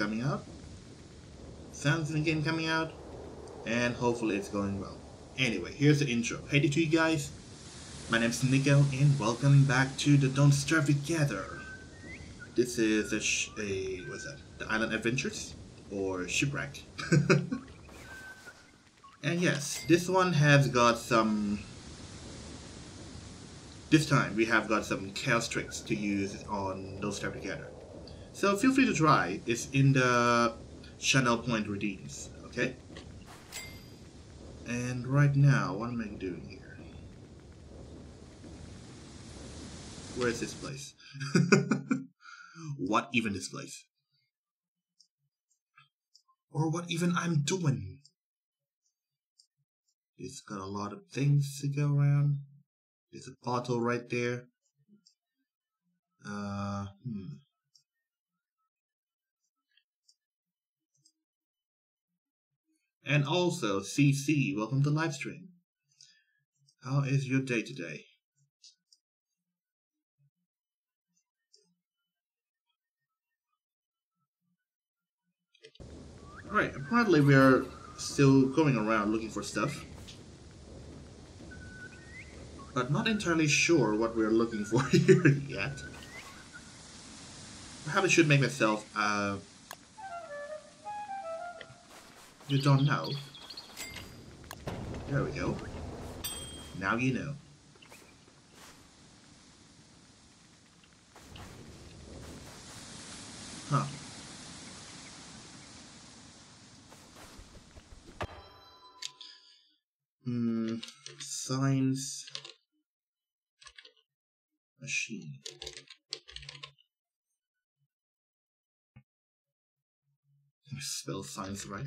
coming out, sounds in the game coming out, and hopefully it's going well. Anyway, here's the intro. Hey to you guys, my name's Nico, and welcome back to the Don't Starve Together. This is a, sh a what's that? The Island Adventures or Shipwreck. and yes, this one has got some. This time we have got some chaos tricks to use on Don't Starve Together. So feel free to try. It's in the channel point redeems, okay? And right now, what am I doing here? Where is this place? what even this place? Or what even I'm doing? It's got a lot of things to go around. There's a bottle right there. Uh, hmm. and also CC. Welcome to live stream. How is your day today? Alright, apparently we are still going around looking for stuff. But not entirely sure what we're looking for here yet. Perhaps I should make myself a you don't know. There we go. Now you know. Huh. Hmm, science machine. Spell science right.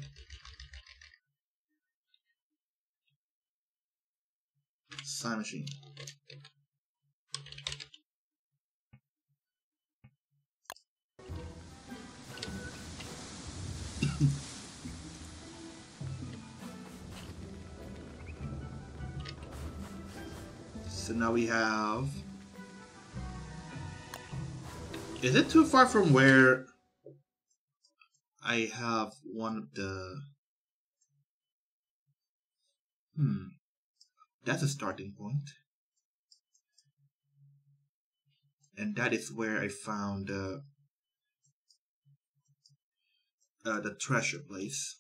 Science machine. so now we have is it too far from where I have one of the... Hmm. That's a starting point. And that is where I found uh, uh, the treasure place.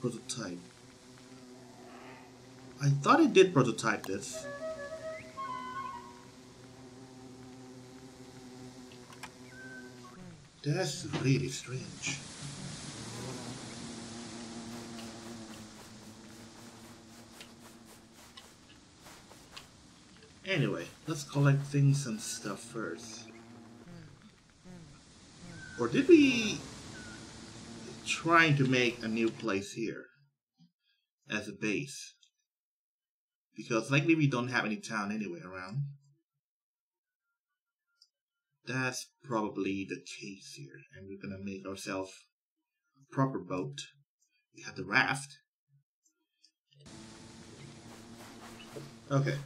Prototype. I thought it did prototype this. That's really strange. Anyway, let's collect things and stuff first. Or did we trying to make a new place here as a base. Because likely we don't have any town anywhere around. That's probably the case here. And we're gonna make ourselves a proper boat. We have the raft. Okay.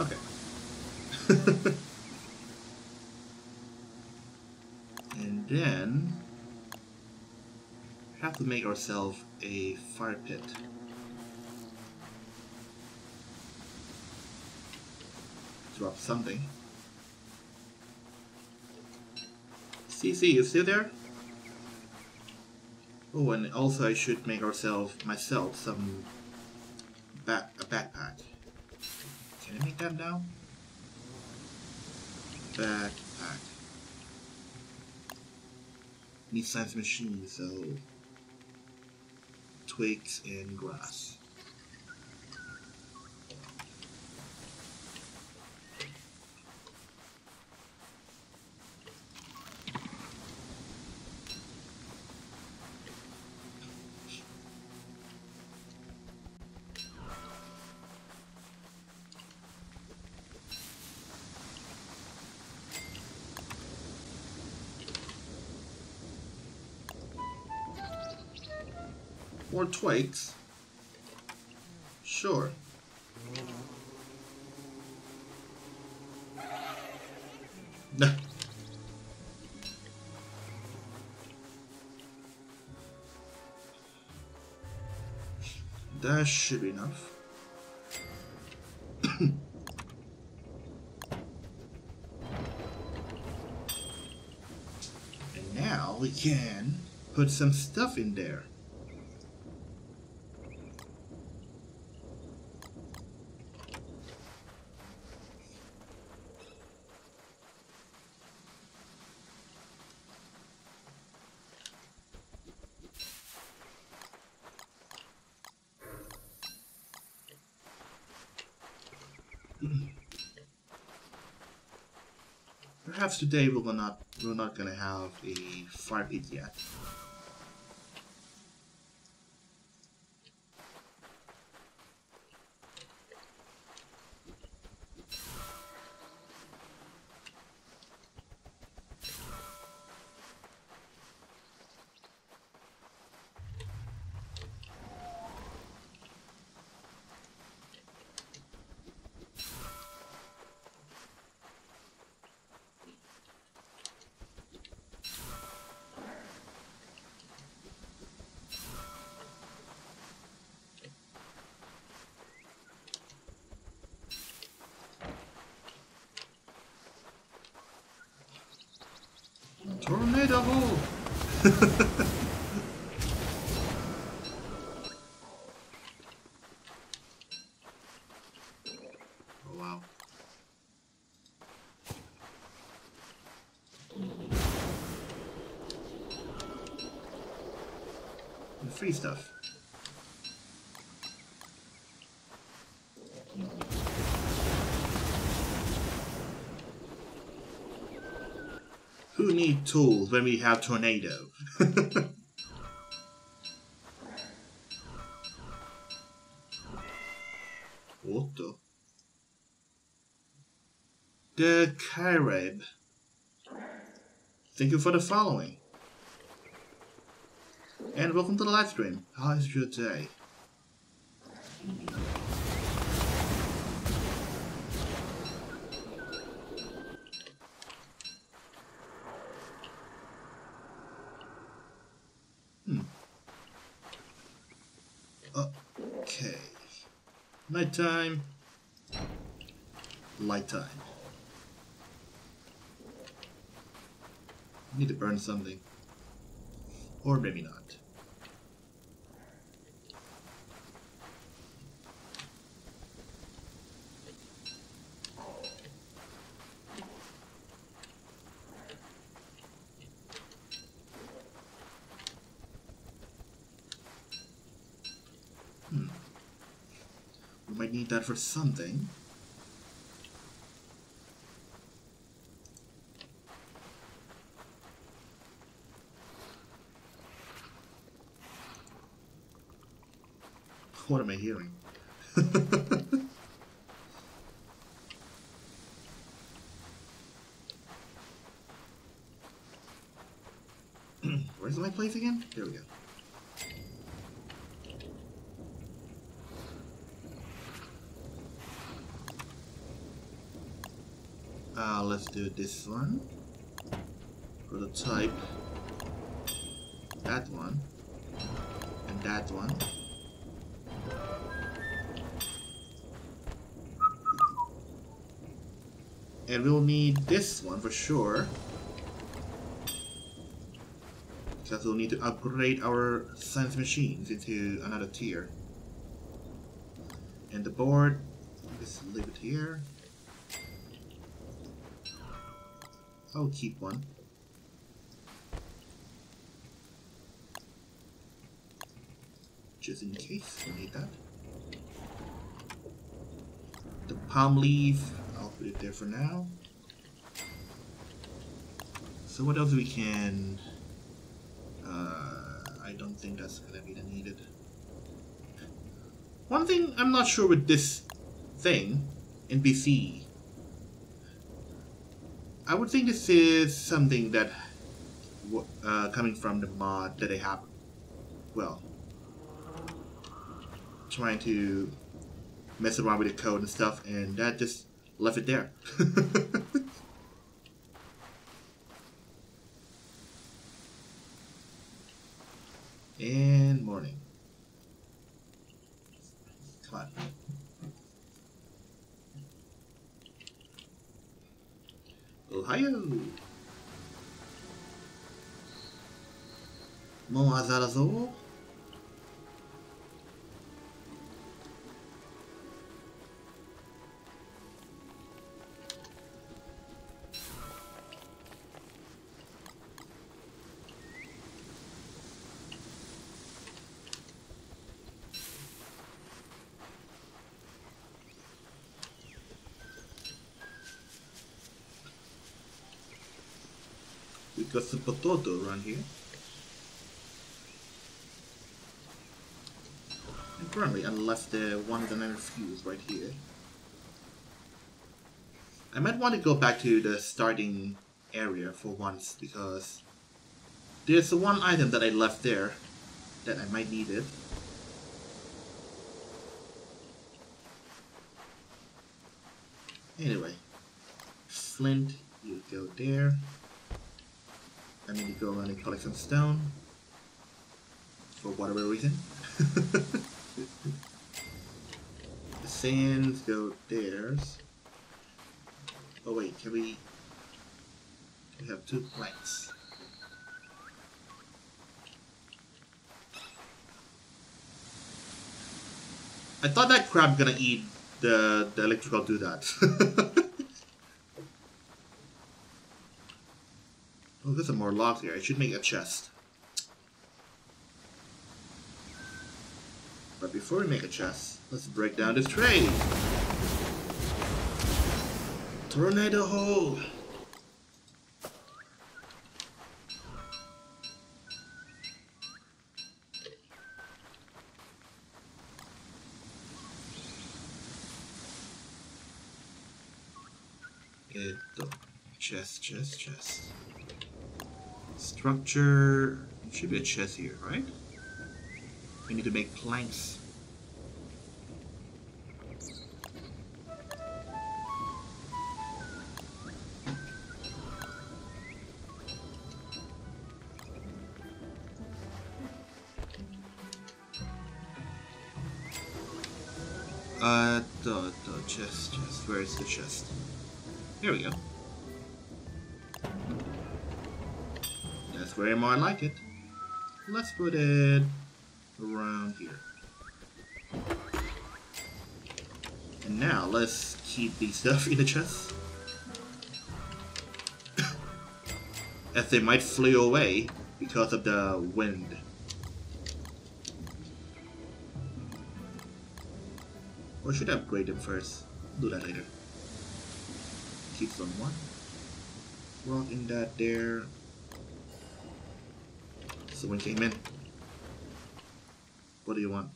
Okay. and then have to make ourselves a fire pit. Drop something. CC, you still there? Oh, and also I should make ourselves myself some I make? Backpack. Need science machine, so twigs and grass. Twigs. Sure. No. that should be enough. and now we can put some stuff in there. Perhaps today we're not we're not gonna have a pit yet. Tornado hole! oh wow. The free stuff. Who need tools when we have tornado? what the? The Carib. Thank you for the following. And welcome to the live stream. How is your day? Okay. Nighttime. Light time. Need to burn something. Or maybe not. We might need that for something. What am I hearing? Where's my place again? Here we go. Uh, let's do this one. Prototype. That one. And that one. And we'll need this one for sure. Because we'll need to upgrade our science machines into another tier. And the board, just leave it here. I'll keep one. Just in case we need that. The palm leaf, I'll put it there for now. So what else we can... Uh, I don't think that's gonna be needed. One thing I'm not sure with this thing in BC I would think this is something that uh, coming from the mod that they have. Well, trying to mess around with the code and stuff, and that just left it there. and morning. Ohio. More Azalazor. We got some potato around here. And currently I left the one of the nether fuse right here. I might want to go back to the starting area for once because there's the one item that I left there that I might need it. Anyway, Flint, you go there. I need to go around and collect some stone. For whatever reason. the sands go theirs. Oh wait, can we... We have two planks. I thought that crab gonna eat the, the electrical doodad. there's some more logs here. I should make a chest. But before we make a chest, let's break down this tray. Tornado hole. It, chest, chest, chest. Structure should be a chest here, right? We need to make planks. Uh, the, the chest, chest, where is the chest? Here we go. Very more like it. Let's put it around here. And now let's keep the stuff in the chest. As they might flee away because of the wind. Or should I upgrade them first? Do that later. Keep some one. Rock in that there. Someone came in. What do you want?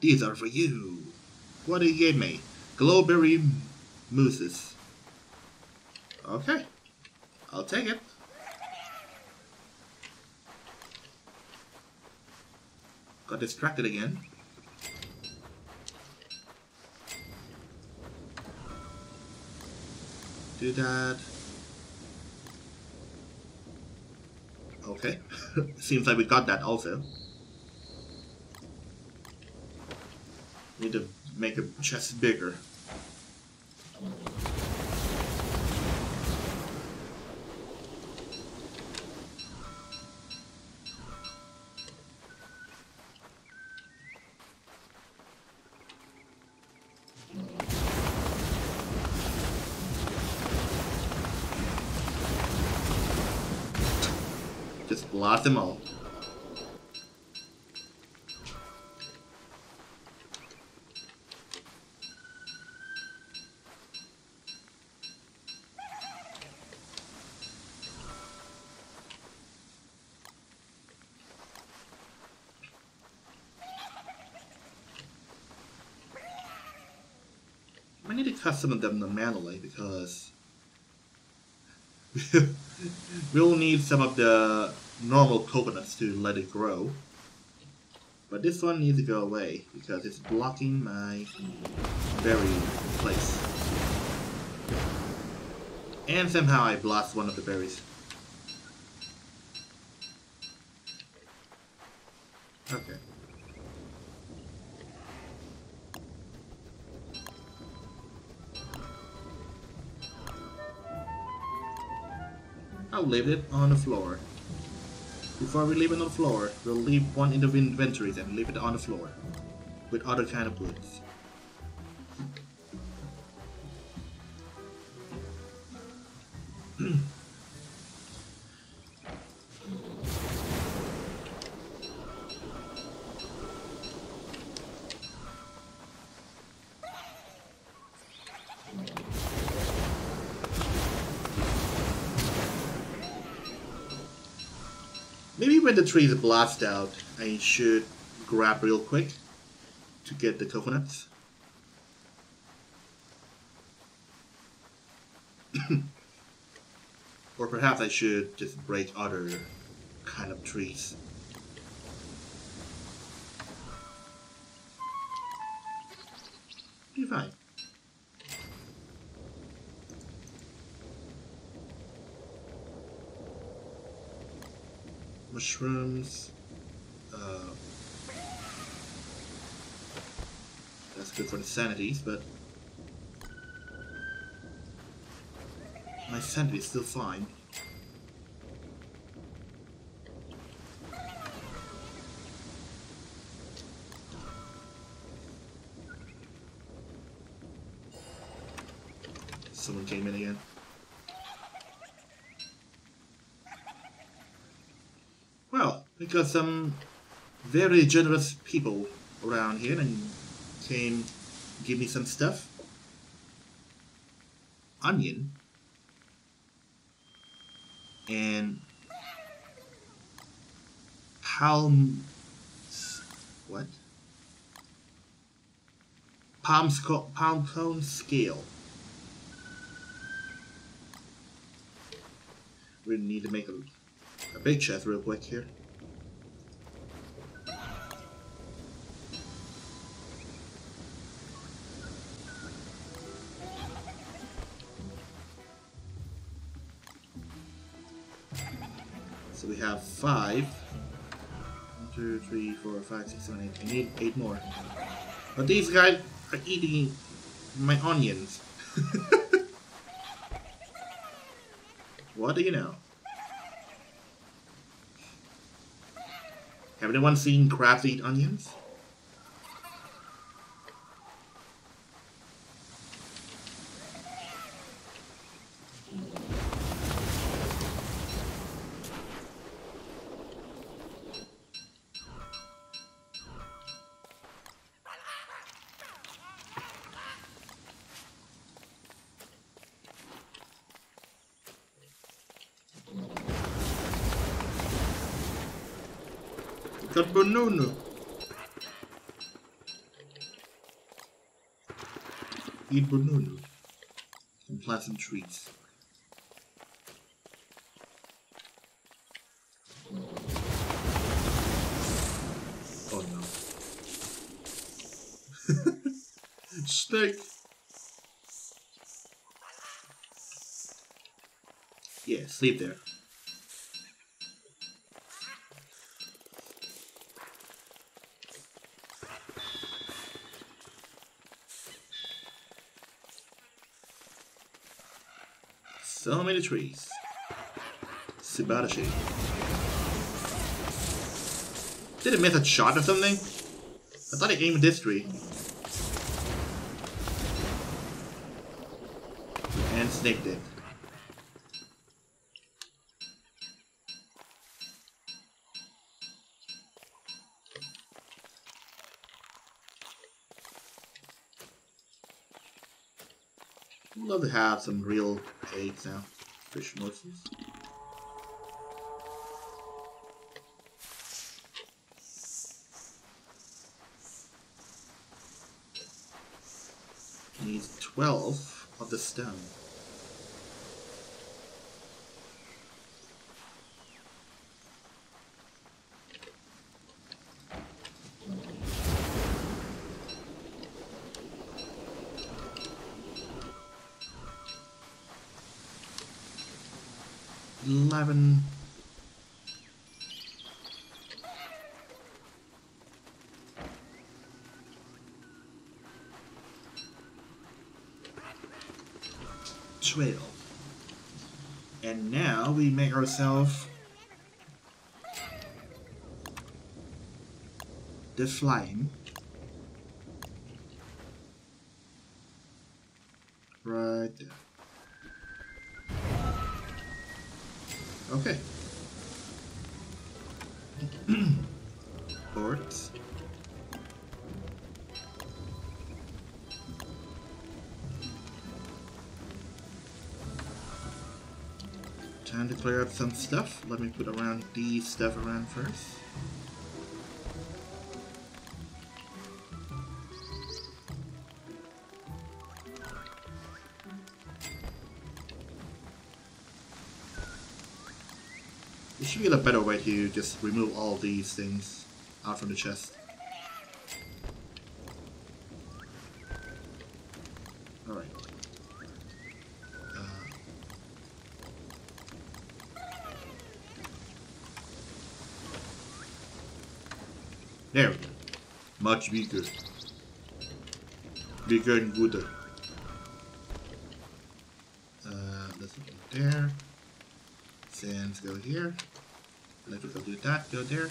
These are for you. What do you give me? Glowberry mousses. Okay. I'll take it. Got distracted again. Do that. Okay. Seems like we got that also. Need to make a chest bigger. Lost them all. I need to cut some of them manually because we'll need some of the normal coconuts to let it grow. But this one needs to go away because it's blocking my berry place. And somehow I lost one of the berries. Okay. I'll leave it on the floor. Before we leave it on the floor, we'll leave one in the inventories and leave it on the floor. With other kind of goods. The trees blast out, I should grab real quick to get the coconuts. or perhaps I should just break other kind of trees. Mushrooms. Uh, that's good for the sanities, but my sanity is still fine. Got some very generous people around here and came give me some stuff. Onion. And palm what? Palm, palm cone scale. We need to make a, a big chest real quick here. Five. One, two, three, four, five, six, seven, eight. I need eight more. But these guys are eating my onions. what do you know? Have anyone seen crabs eat onions? Got banana. Eat banana. And plant some trees. Oh no. Snake! Yeah, sleep there. Trees. Did it miss a shot or something? I thought he aimed this tree. And snaked it. love to have some real eggs now. Fish noises. Needs 12 of the stone. 11 12 And ourselves the flame. Let me put around these stuff around first. There should be a better way to just remove all these things out from the chest. Alright. Uh, there we go. Much bigger. Bigger and gooder. Uh, let's go there. Sands go here. Electrical doodad, go there.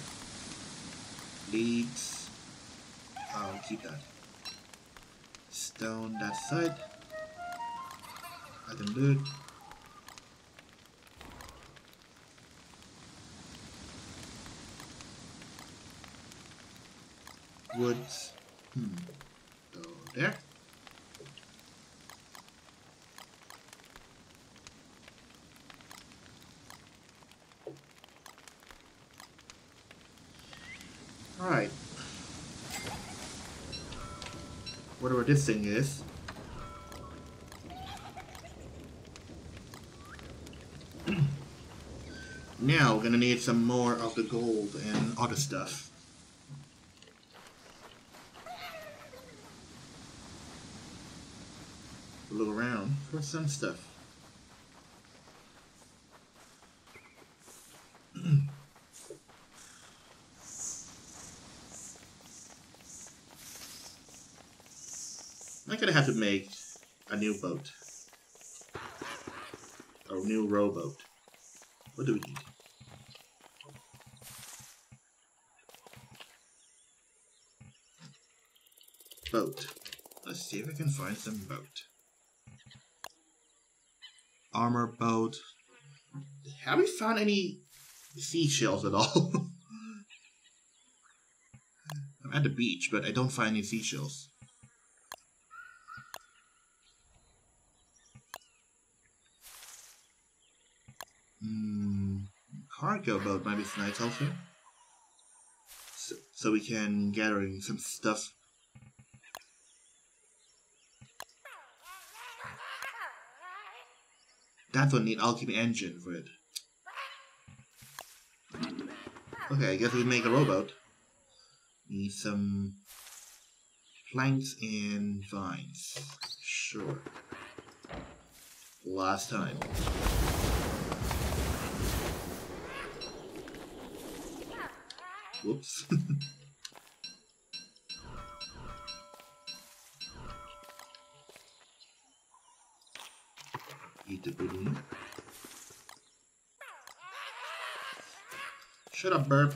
This thing is. now we're gonna need some more of the gold and other stuff. Look around for some stuff. I'm gonna have to make a new boat. A new rowboat. What do we need? Boat. Let's see if I can find some boat. Armor boat. Have we found any seashells at all? I'm at the beach, but I don't find any seashells. Hmm, cargo boat might be nice also. So, so we can gather some stuff. That will need alchemy engine for it. Okay, I guess we make a rowboat. Need some planks and vines. Sure. Last time. Whoops. Eat the balloon. Shut up, burp.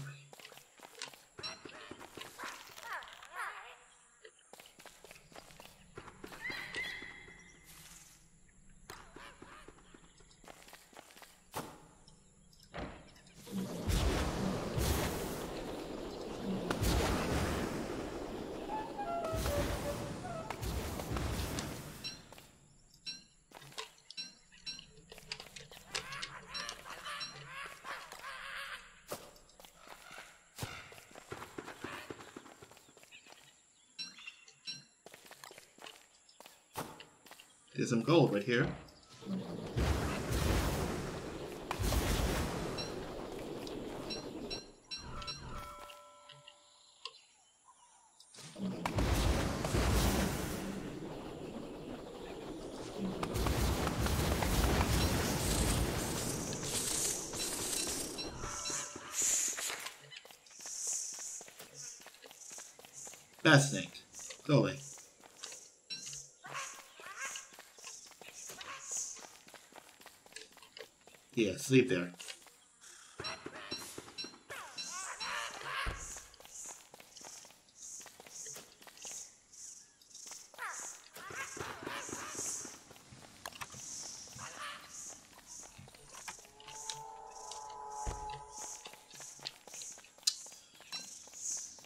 Gold right here. Bat snake. Go away. Yeah, sleep there.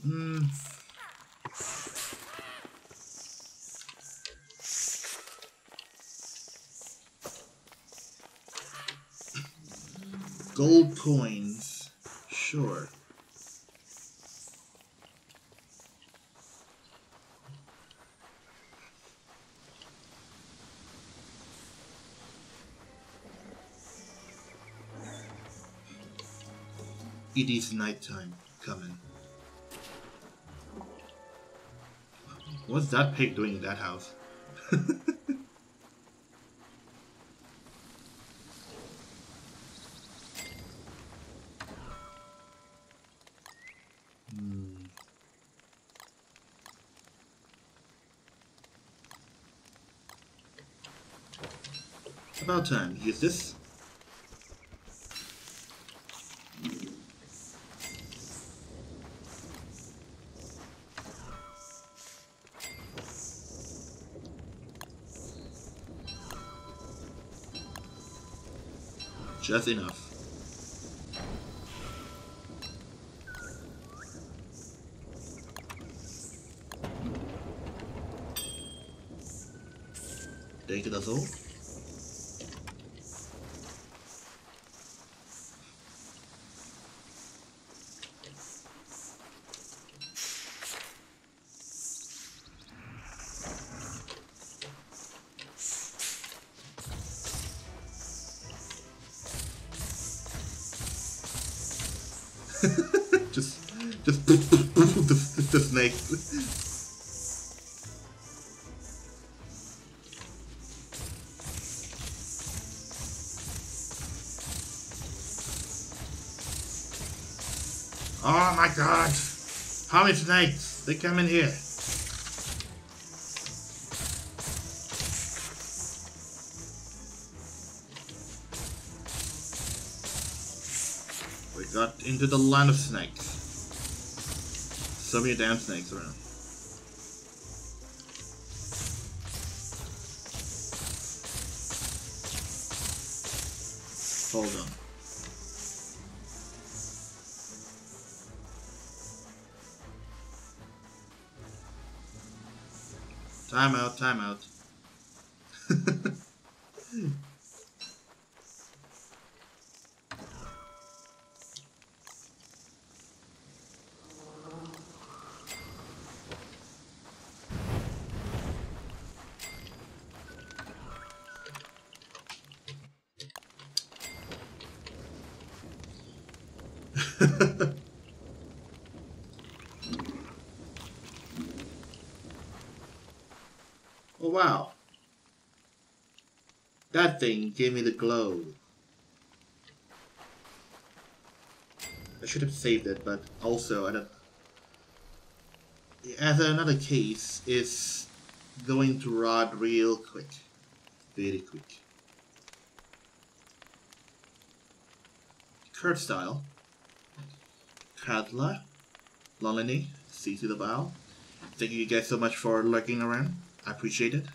Hmm. Gold coins. Sure. It is nighttime coming. What's that pig doing in that house? Hmm. About time. Use this. Just enough. Take das all. just, Snakes? They come in here. We got into the land of snakes. So many damn snakes around. Hold on. Time out, time out. oh wow. Thing gave me the glow. I should have saved it, but also I don't... As another case, it's going to rot real quick. Very quick. Curve style. Kadla, Lolini, CC the Bow. Thank you guys so much for lurking around. I appreciate it.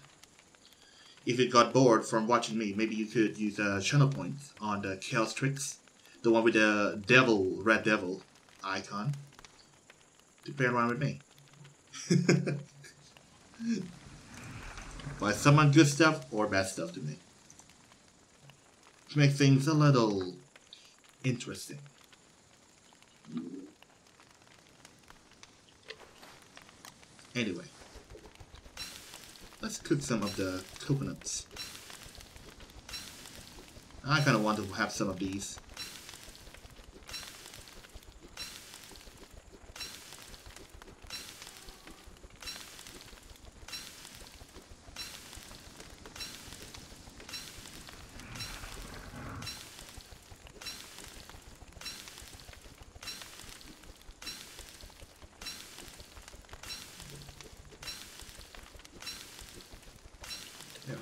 If you got bored from watching me, maybe you could use a channel point on the Chaos Tricks, the one with the devil, red devil icon, to play around with me. By someone good stuff or bad stuff to me. To make things a little interesting. Anyway, let's cook some of the coconuts. I kind of want to have some of these. Yeah.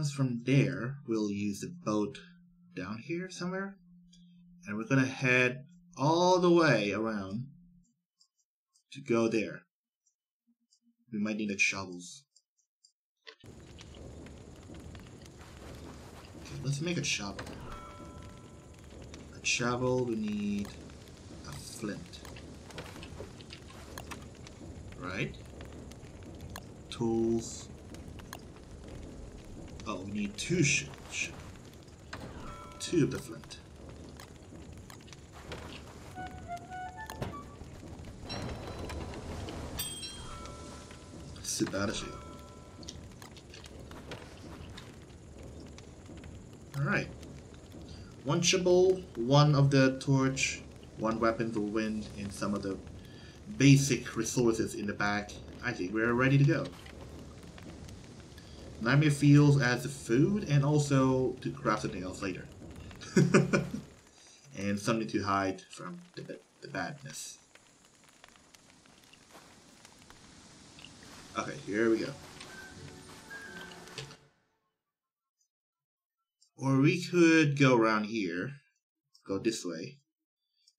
comes from there, we'll use the boat down here somewhere. And we're gonna head all the way around to go there. We might need the shovels. Okay, let's make a shovel. A shovel, we need a flint. Right? Tools. Oh, we need two sh, sh two of the flint. Subashi. Alright. One shovel, one of the torch, one weapon for wind, and some of the basic resources in the back. I think we're ready to go. Nightmare Fields as the food and also to craft something else later. and something to hide from the, the badness. Okay, here we go. Or we could go around here, go this way,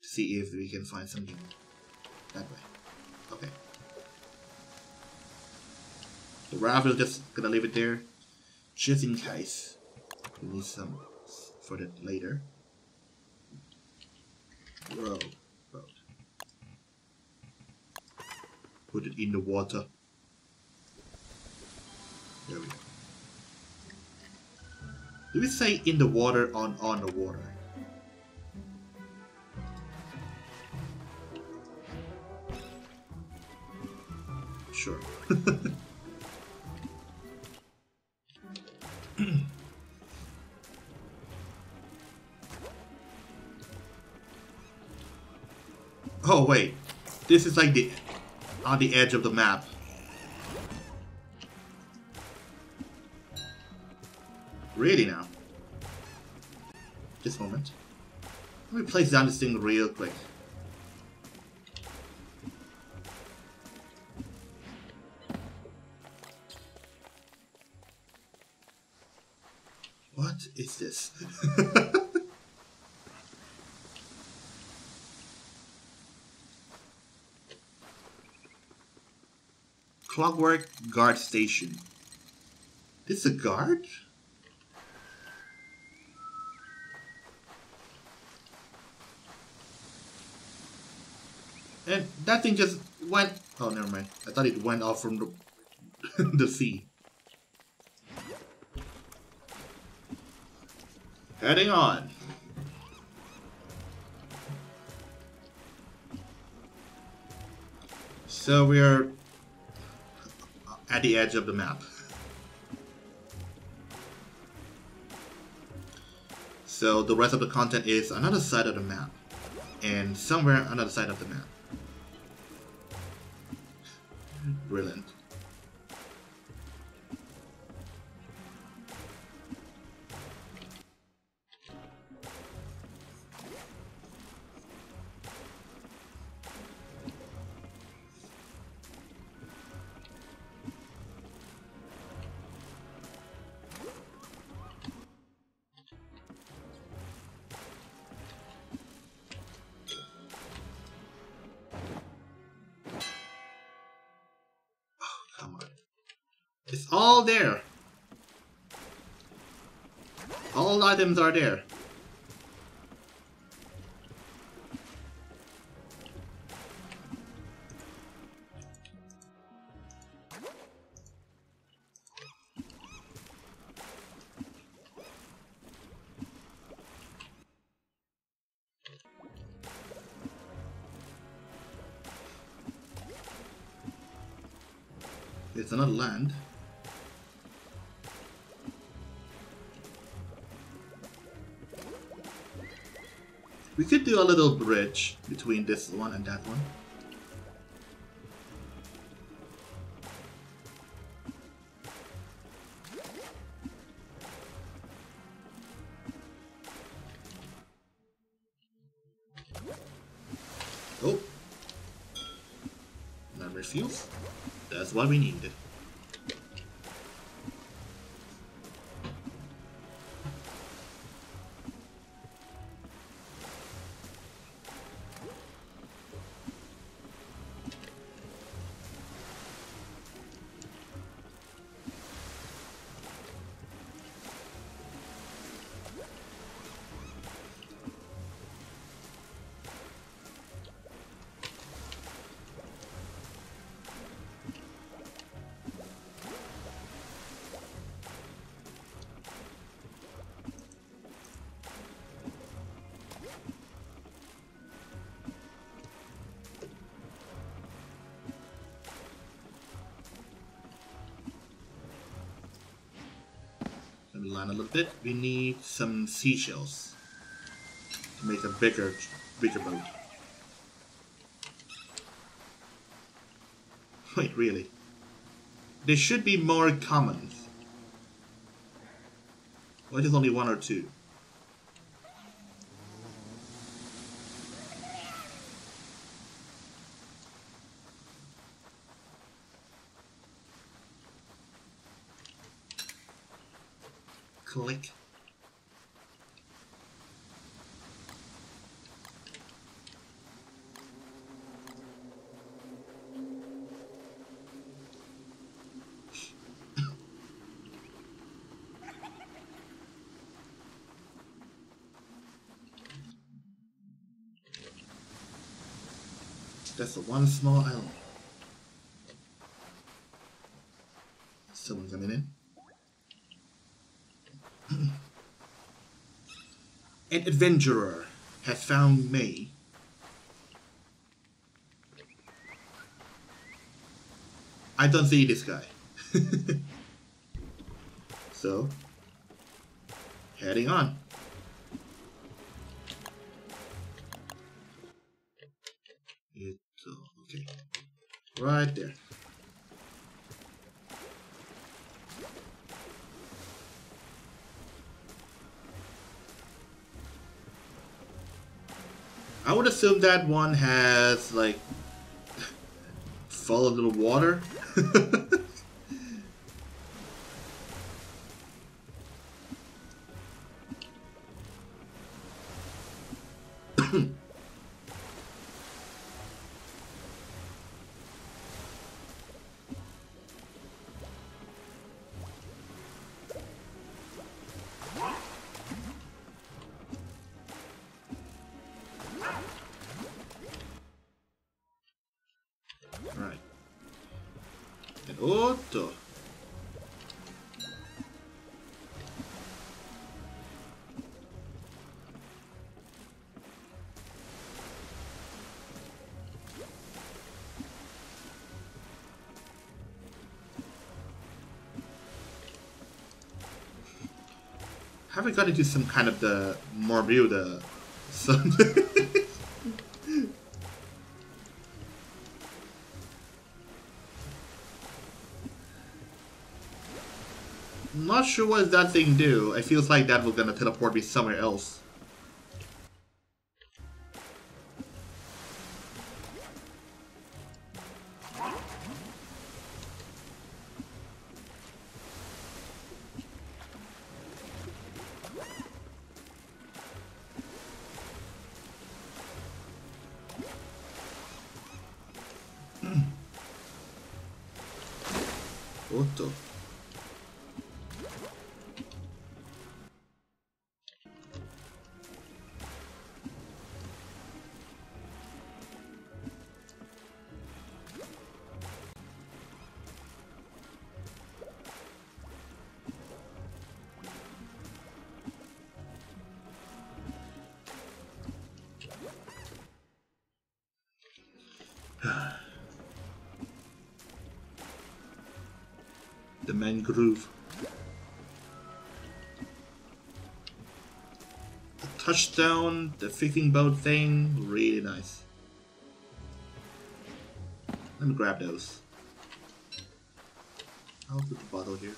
to see if we can find something that way. Okay. The raft is just gonna leave it there, just in case. We need some for that later. Row, boat. Put it in the water. There we go. Do we say in the water on on the water? Sure. oh wait, this is like the on the edge of the map. Really now? Just a moment. Let me place down this thing real quick. Clockwork Guard Station. This is a guard? And that thing just went... Oh, never mind. I thought it went off from the, the sea. Heading on. So we are at the edge of the map. So the rest of the content is another side of the map. And somewhere another side of the map. Brilliant. Items are there. It's another land. We could do a little bridge between this one and that one. Mine a little bit. We need some seashells to make a bigger, bigger boat. Wait, really? There should be more commons. Why there's only one or two? That's the one small island. Someone coming in? An adventurer has found me. I don't see this guy. so, heading on. It's, okay. Right there. I would assume that one has like fall into the water. Have we got do some kind of the the some Not sure what that thing do. It feels like that was gonna teleport me somewhere else. The mangrove. The touchstone, the fishing boat thing, really nice. Let me grab those. I'll put the bottle here.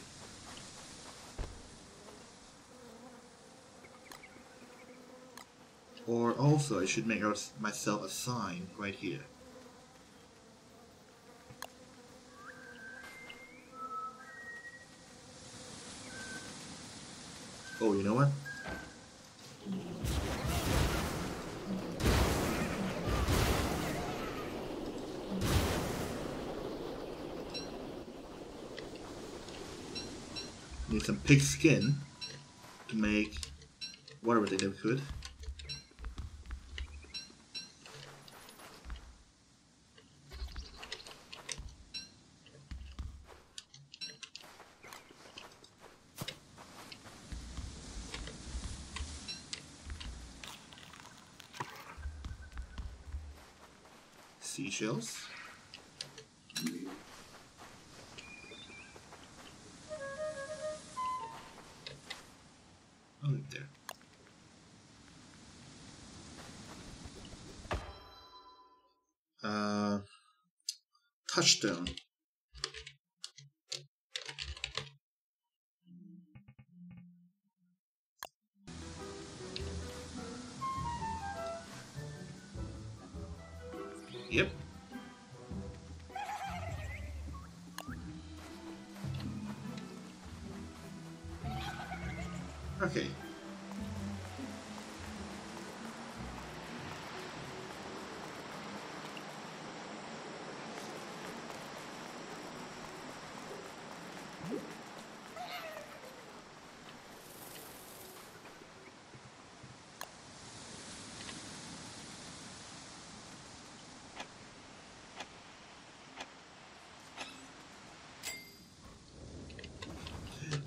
Or also, I should make myself a sign right here. You know what? Need some pig skin to make whatever they never could. chills. Oh, there. Uh, touchdown.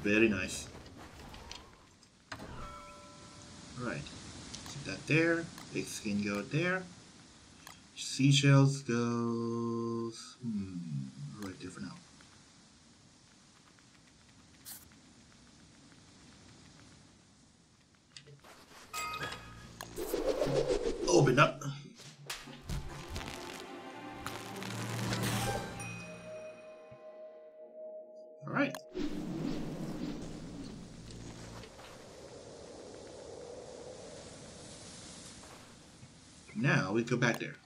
Very nice. Right. Keep that there. Big skin go there. Seashells goes... Now we go back there.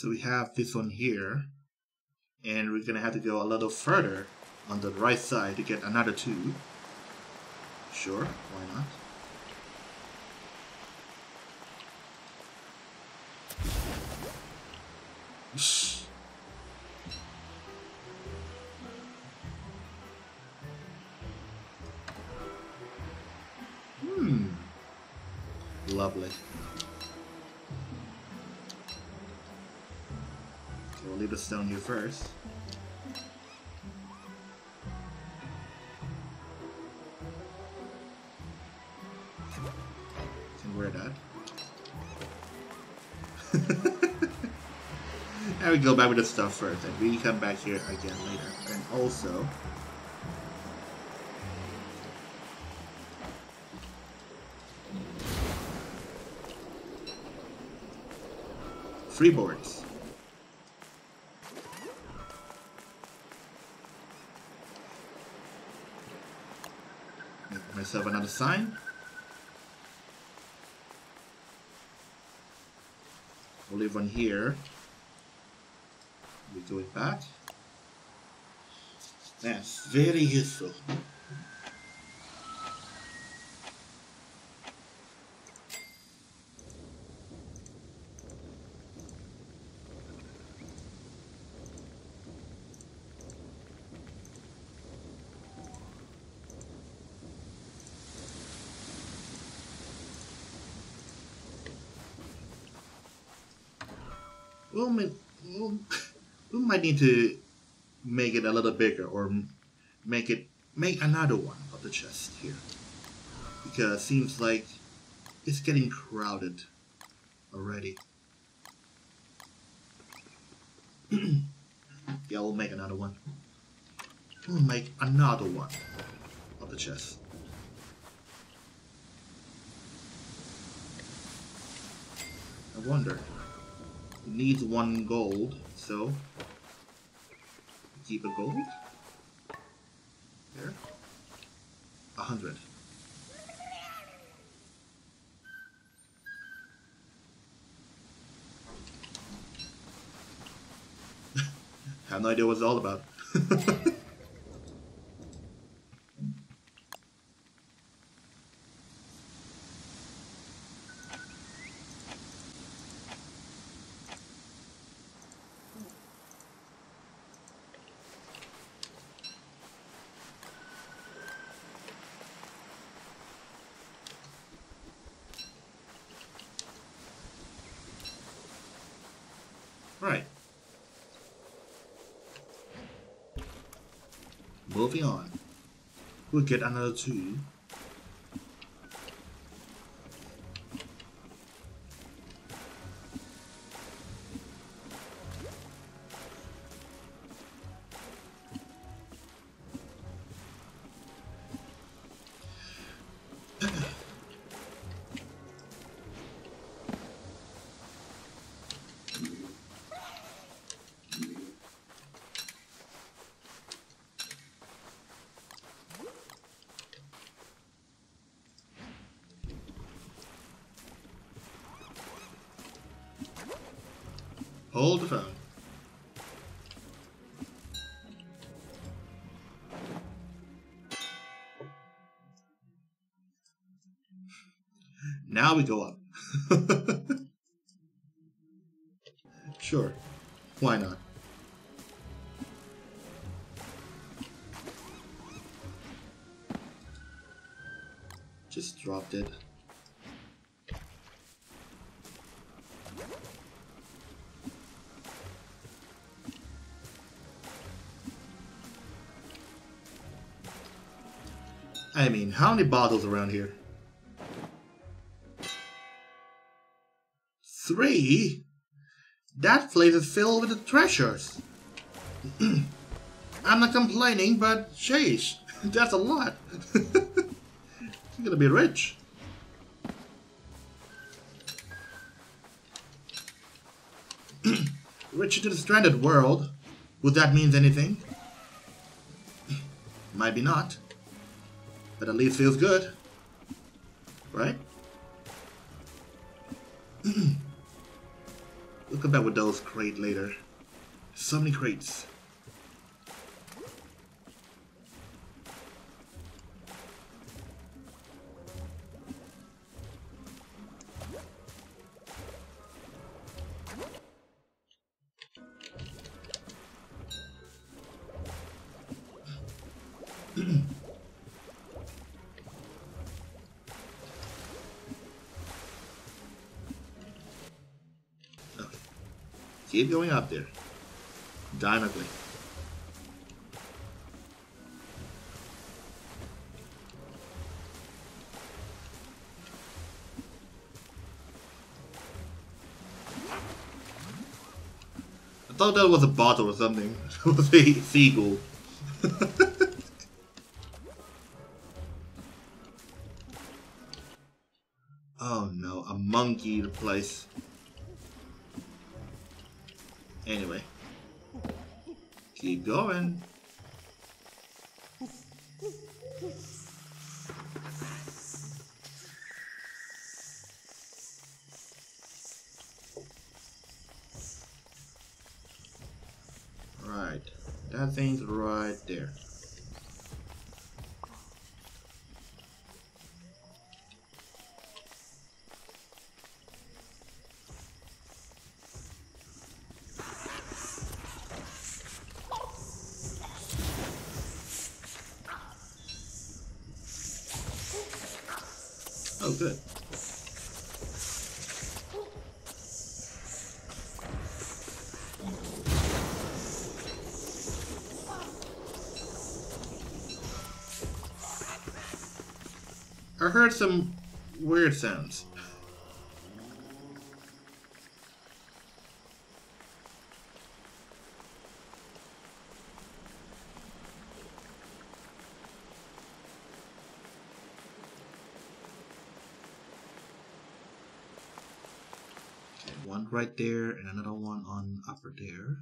So we have this one here, and we're gonna have to go a little further on the right side to get another two. Sure, why not? Hmm. Lovely. Stone here first. And wear that. and we go back with the stuff first, and we come back here again later. And also, freeboards. Myself another sign. We'll leave one here. We do it back. That's very useful. We'll, ma- we'll, we might need to make it a little bigger or make it make another one of the chest here because it seems like it's getting crowded already. yeah, we'll make another one. We'll make another one of the chest. I wonder. It needs one gold, so keep a gold. There. A hundred. have no idea what it's all about. moving on. We'll get another two. Now we go up. sure. Why not? Just dropped it. I mean, how many bottles around here? Three? That place is filled with the treasures. I'm not complaining, but sheesh, that's a lot. You're gonna be rich. rich into the stranded world. Would that mean anything? Maybe not. But at least feels good. Right? We'll come back with those crate later. So many crates. Keep going up there. Dynamically. I thought that was a bottle or something. it was a seagull. oh no, a monkey the place. Anyway. Keep going. Right. That thing's right there. Oh, good. I heard some weird sounds. one right there and another one on upper there.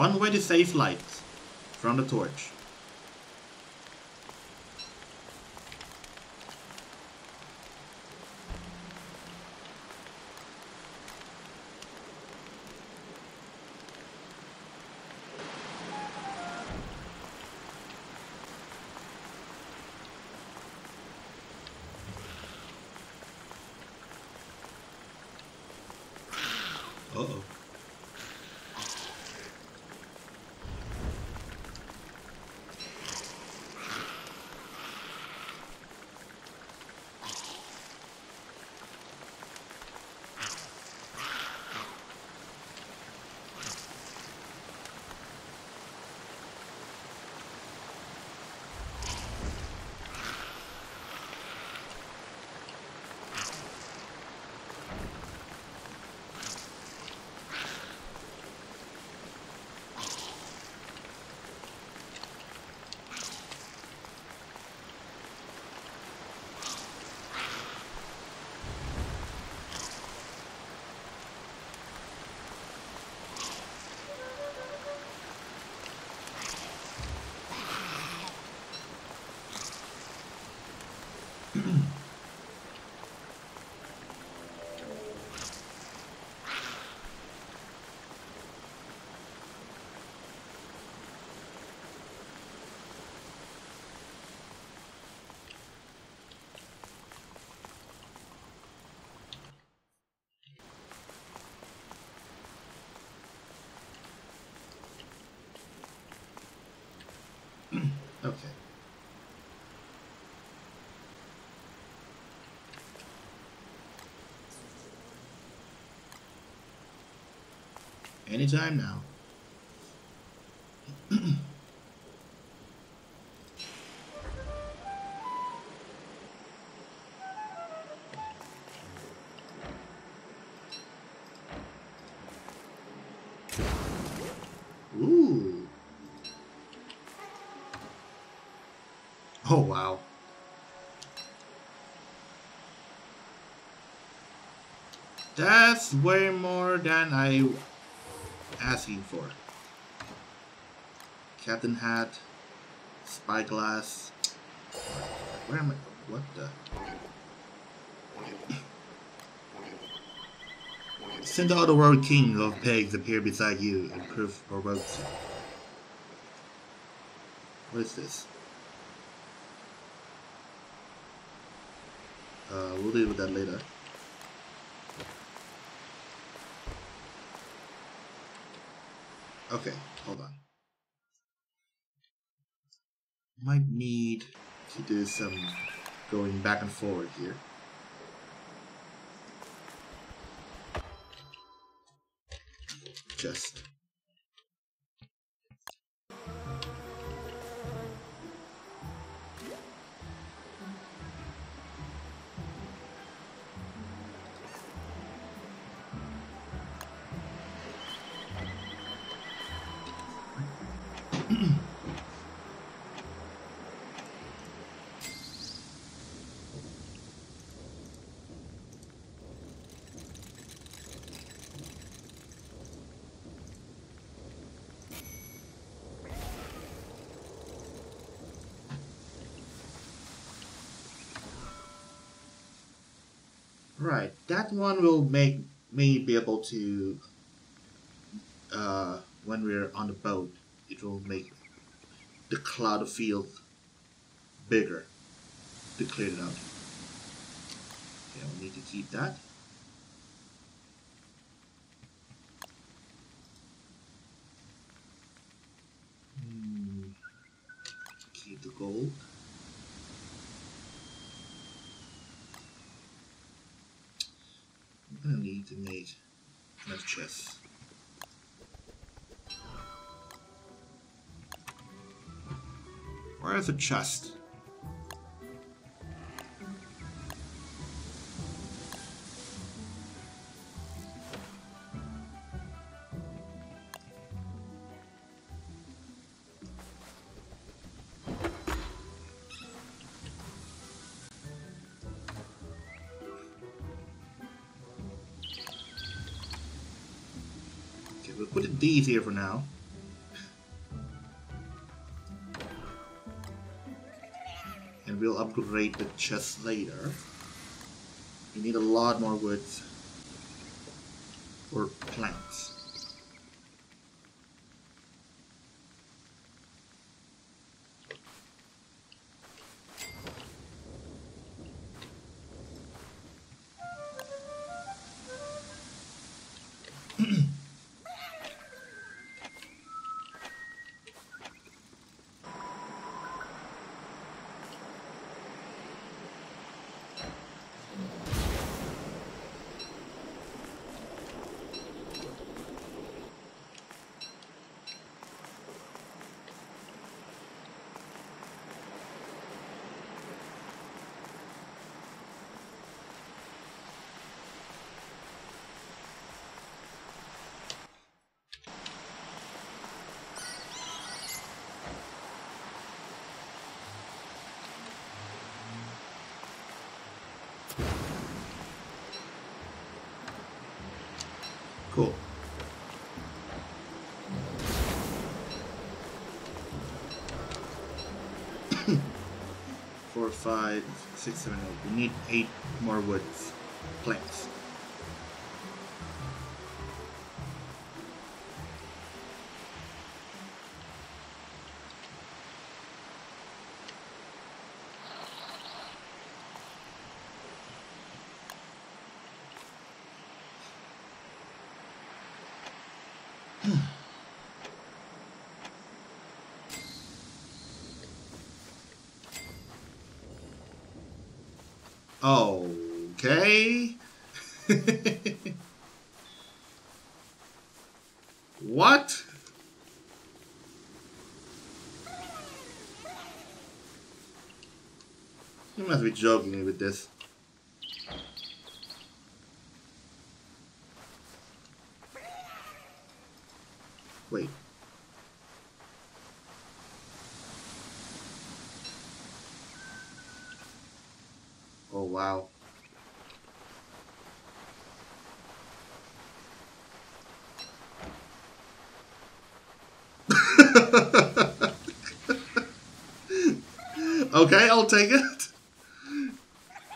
One way to save light from the torch. Okay. Anytime now. Oh, wow. That's way more than I asking for. Captain Hat, Spyglass. Where am I? What the? Send all the world king of pigs appear beside you and prove provokes you. What is this? Uh, we'll deal with that later. Okay, hold on. Might need to do some going back and forward here. Just. That one will make me be able to, uh, when we're on the boat, it will make the cloud field bigger to clear it out. Okay, we need to keep that. Hmm. Keep the gold. I'm gonna need to make enough chests. Where's the chest? Okay, we'll put these here for now. We'll upgrade the chest later. We need a lot more wood or planks. Cool. Four, five, six, seven, eight. We need eight more woods, Okay. what? You must be joking me with this. Wait. Oh wow. okay, I'll take it.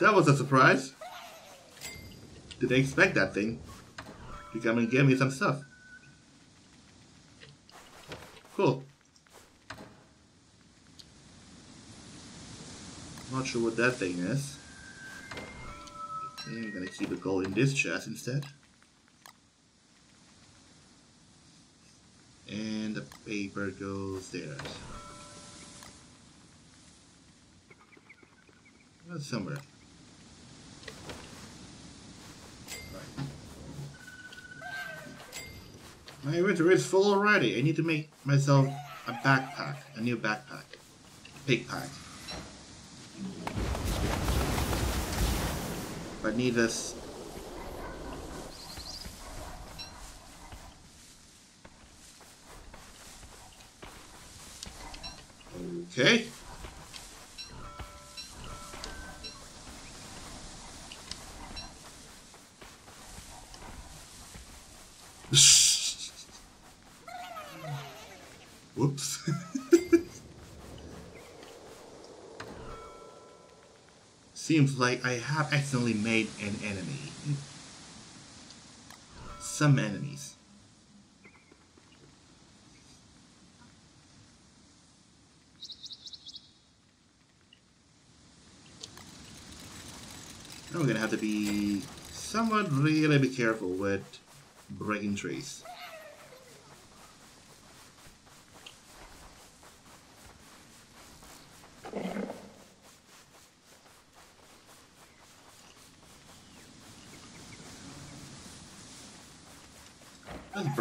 That was a surprise. Expect that thing to come and give me some stuff? Cool. Not sure what that thing is. I'm gonna keep it gold in this chest instead. And the paper goes there. That's somewhere. My inventory is full already. I need to make myself a backpack, a new backpack, pig pack. But need this. Okay. Whoops. Like I have accidentally made an enemy. Some enemies. We're gonna have to be somewhat really be careful with breaking trees.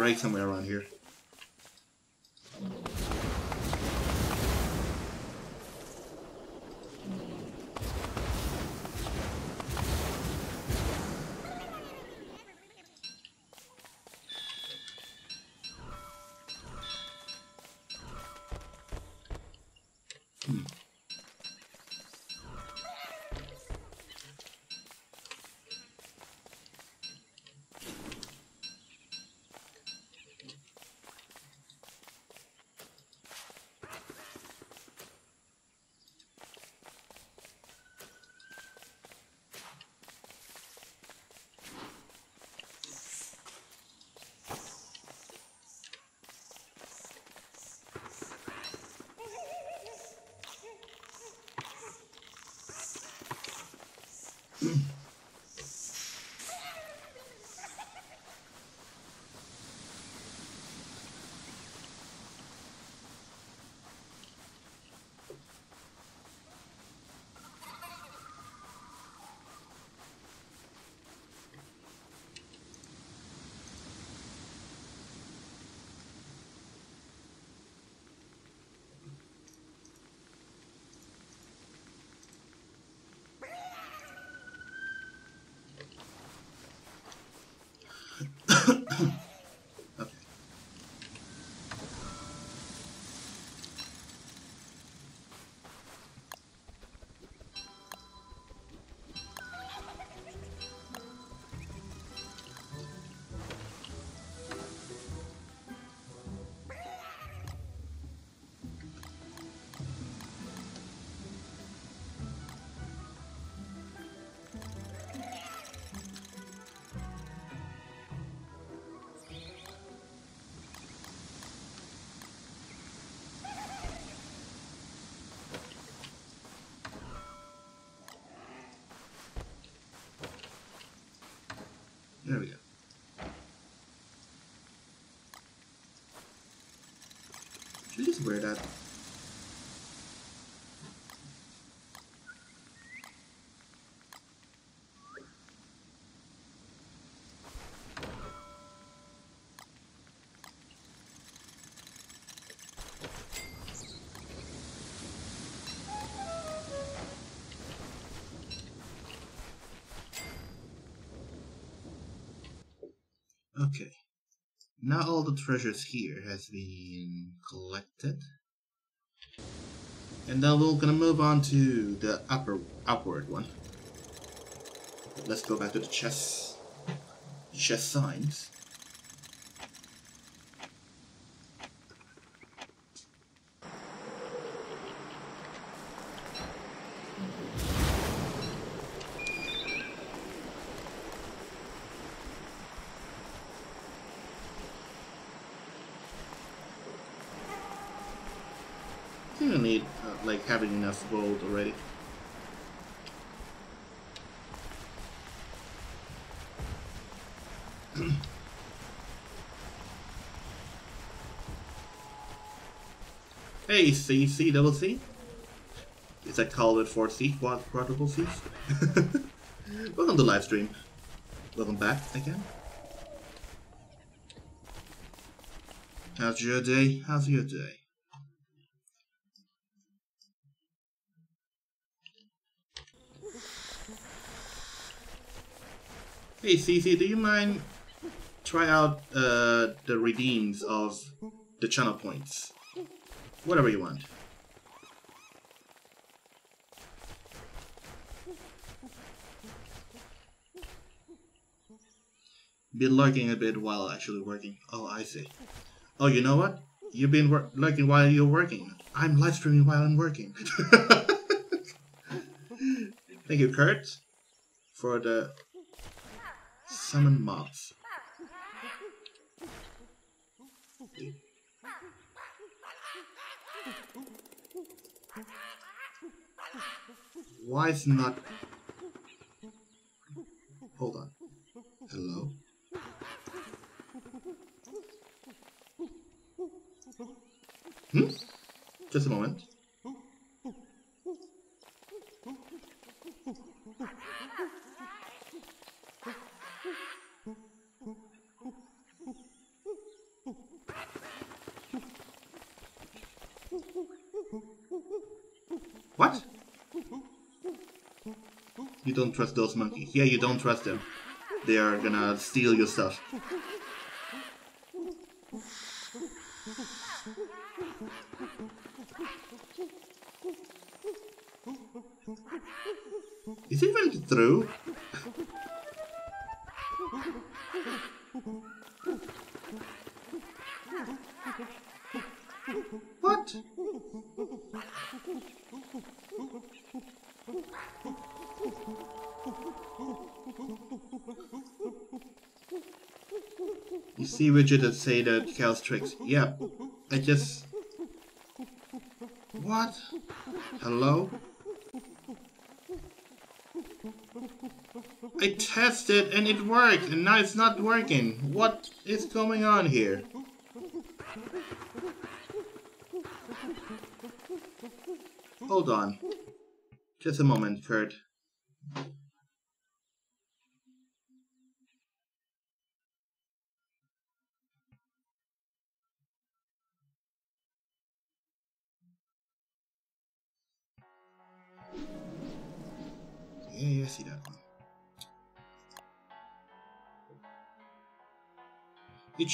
Let's somewhere around here. There we go. Should we just wear that? Okay. Now all the treasures here has been collected. And now we're gonna move on to the upper upward one. Let's go back to the chest chest signs. I think I need uh, like having enough gold already. hey, C C double C. Is that called it for C quad quadruple C? Welcome to live stream. Welcome back again. How's your day? How's your day? Hey CC, do you mind try out uh, the redeems of the channel points? Whatever you want. Been lurking a bit while actually working. Oh, I see. Oh, you know what? You've been lurking while you're working. I'm live streaming while I'm working. Thank you, Kurt, for the summon mobs. Why is not? Hold on. Hello. Hmm? Just a moment. What? You don't trust those monkeys. Yeah, you don't trust them. They are gonna steal your stuff. See widget say that Cal's tricks. Yeah, I just... What? Hello? I tested and it worked and now it's not working. What is going on here? Hold on. Just a moment, Kurt.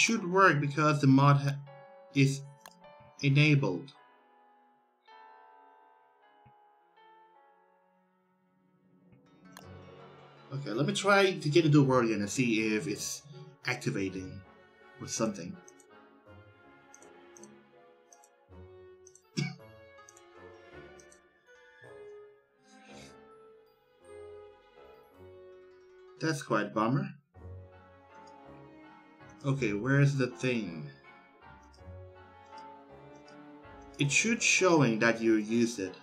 Should work because the mod is enabled. Okay, let me try to get into the world again and see if it's activating or something. That's quite a bummer. Okay, where's the thing? It should showing that you used it.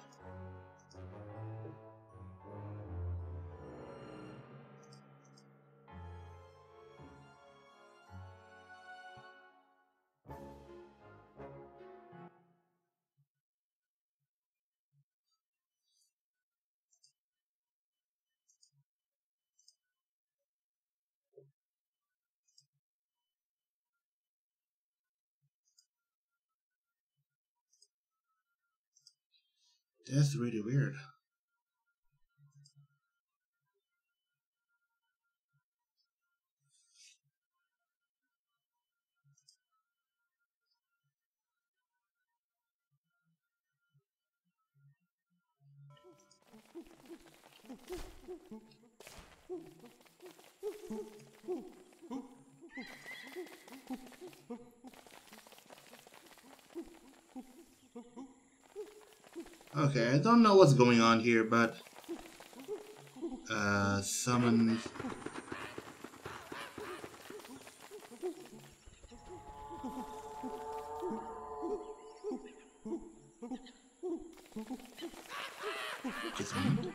That's really weird. Okay, I don't know what's going on here, but... Uh, summon... Just a minute.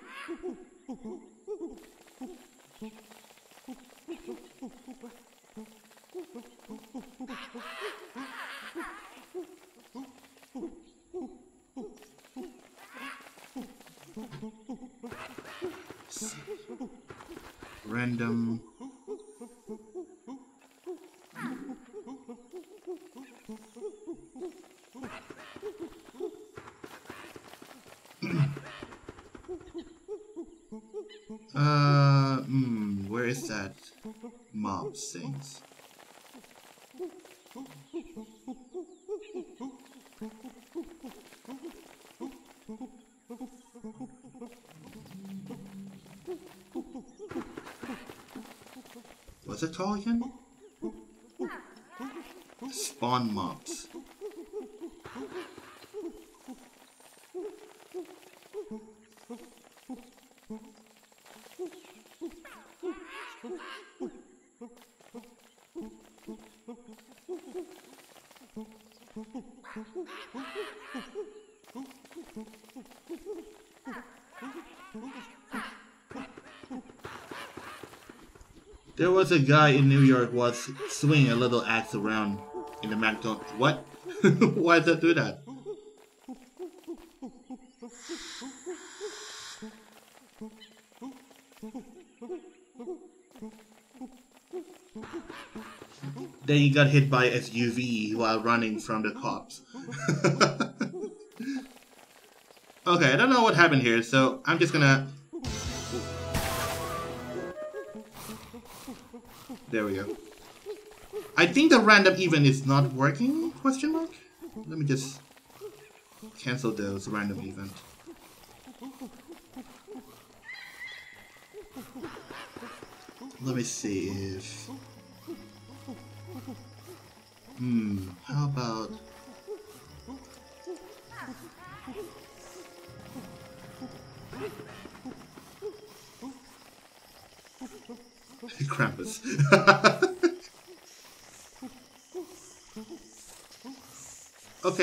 Random. uh, hmm, where is that mob things? What's it called again? Spawn mobs. There was a guy in New York was swinging a little axe around in the McDonald's. What? Why does that do that? Then he got hit by SUV while running from the cops. okay, I don't know what happened here, so I'm just gonna There we go. I think the random event is not working, question mark? Let me just cancel those random event. Let me see if... Hmm, how about...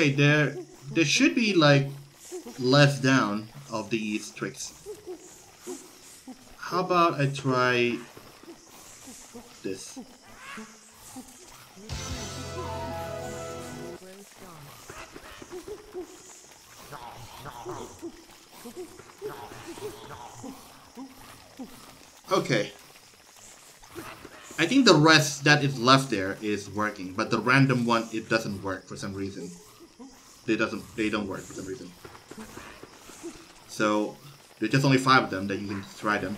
okay, there there should be like less down of these tricks. How about I try this? Okay. I think the rest that is left there is working, but the random one it doesn't work for some reason. They doesn't they don't work for some reason. So there's just only five of them that you can try them.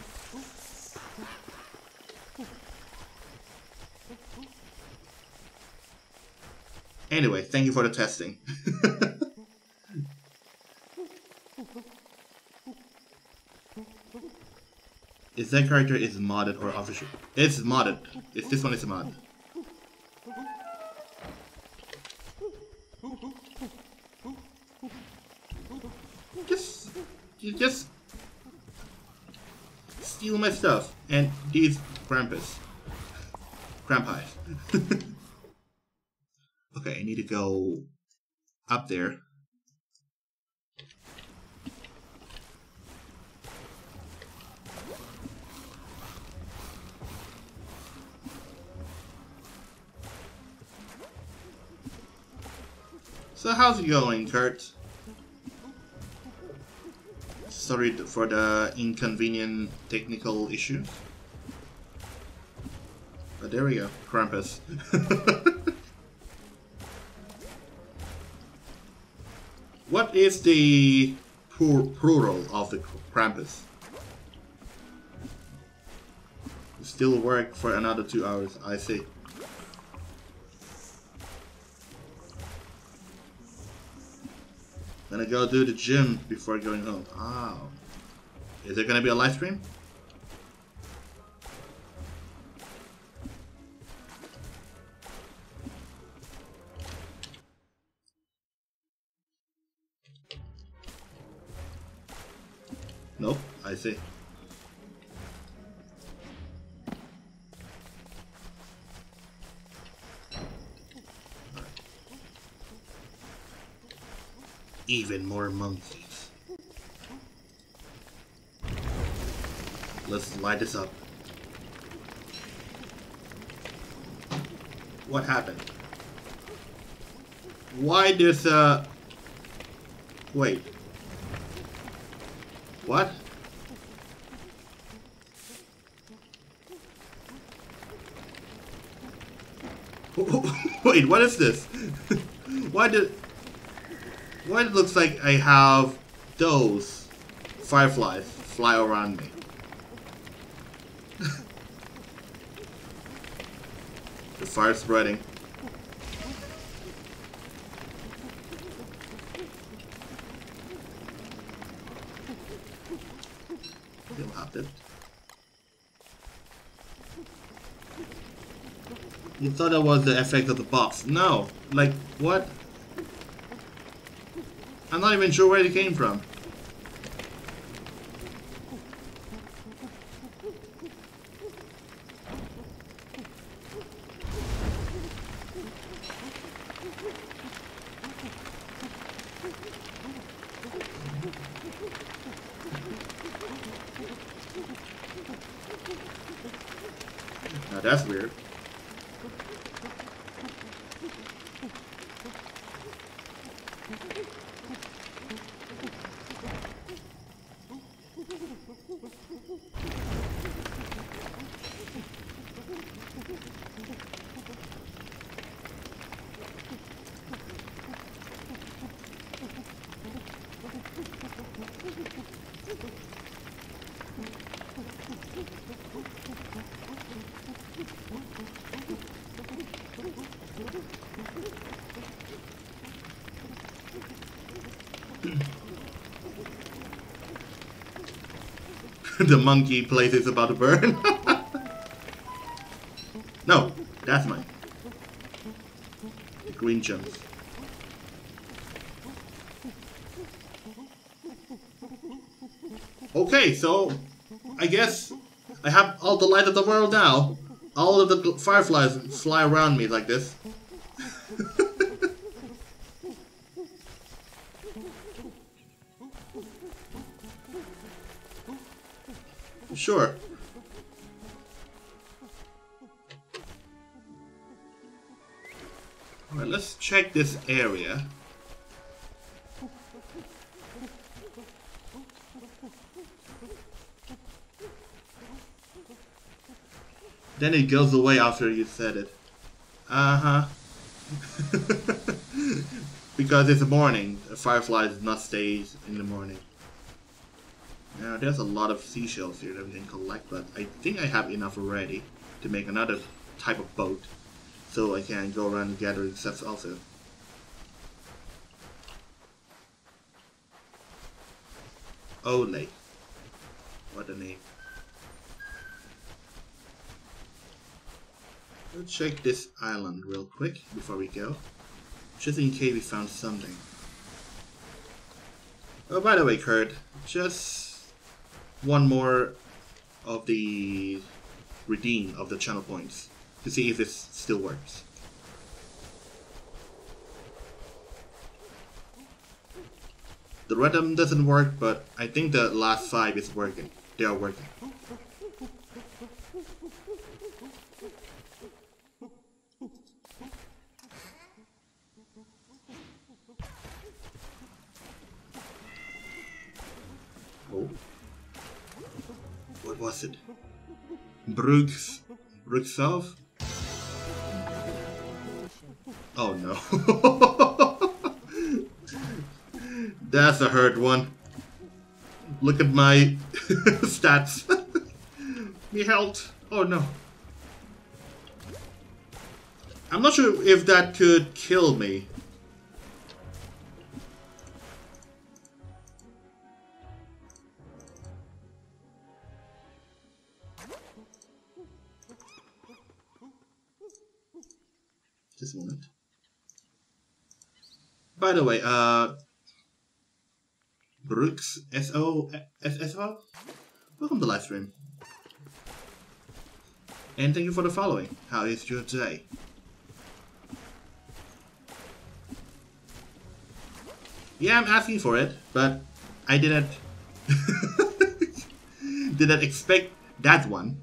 Anyway, thank you for the testing. is that character is modded or official? It's modded. It's this one is modded. Krampus. Krampus. okay, I need to go up there. So how's it going, Kurt? Sorry for the inconvenient technical issue. There we go, Krampus. what is the plural of the Krampus? Still work for another two hours, I see. Gonna go do the gym before going home. Oh. Is it gonna be a live stream? Even more monkeys. Let's light this up. What happened? Why this, uh... Wait. What? What is this? Why did... Why it looks like I have those fireflies fly around me? the fire spreading. You thought that was the effect of the box. No. Like, what? I'm not even sure where it came from. Now that's weird. the monkey place is about to burn. no, that's mine. The green chunks. Okay, so I guess I have all the light of the world now. All of the fireflies fly around me like this. Sure. Alright, let's check this area. Then it goes away after you said it. Uh-huh. because it's morning. Does not stay in the morning think a lot of seashells here that we can collect, but I think I have enough already to make another type of boat, so I can go around and gathering stuff also. Ole. What a name. Let's check this island real quick before we go. Just in case we found something. Oh, by the way, Kurt, just one more of the redeem of the channel points to see if this still works. The rhythm doesn't work, but I think the last five is working. They are working. Oh. What was it? Brugs. Brugsov? Oh no. That's a hurt one. Look at my stats. me health. Oh no. I'm not sure if that could kill me. A moment. By the way, uh, Brooks S O S S O, welcome to live stream, and thank you for the following. How is your day? Yeah, I'm asking for it, but I didn't didn't expect that one.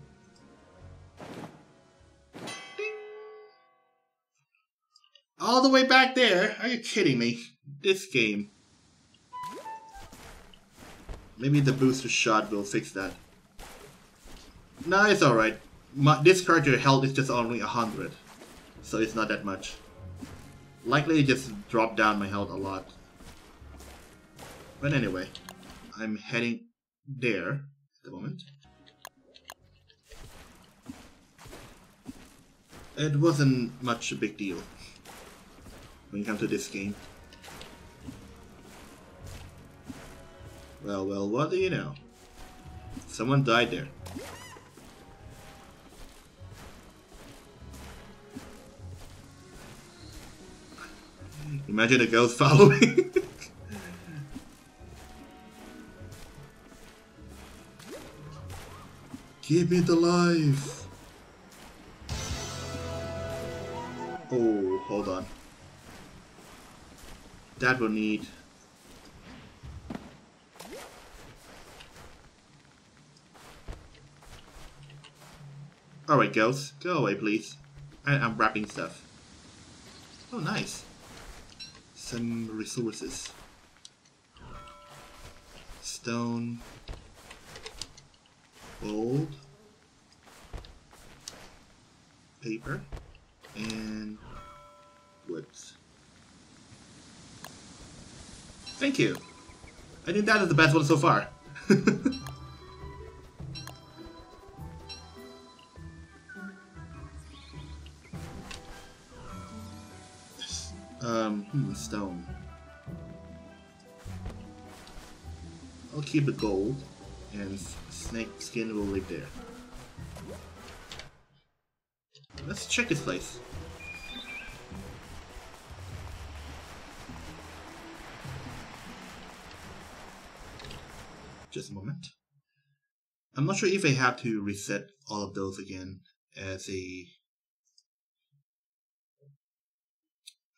All the way back there? Are you kidding me? This game. Maybe the booster shot will fix that. No, it's alright. This character health is just only 100. So it's not that much. Likely it just dropped down my health a lot. But anyway, I'm heading there at the moment. It wasn't much a big deal when you come to this game. Well, well, what do you know? Someone died there. Imagine a ghost following. Keep it alive. Oh, hold on. That will need Alright, girls. Go away, please. I I'm wrapping stuff. Oh, nice. Some resources. Stone. Gold. Paper. And woods. Thank you. I think that is the best one so far. um, hmm, stone. I'll keep the gold, and snake skin will live there. Let's check this place. Just a moment. I'm not sure if I have to reset all of those again as a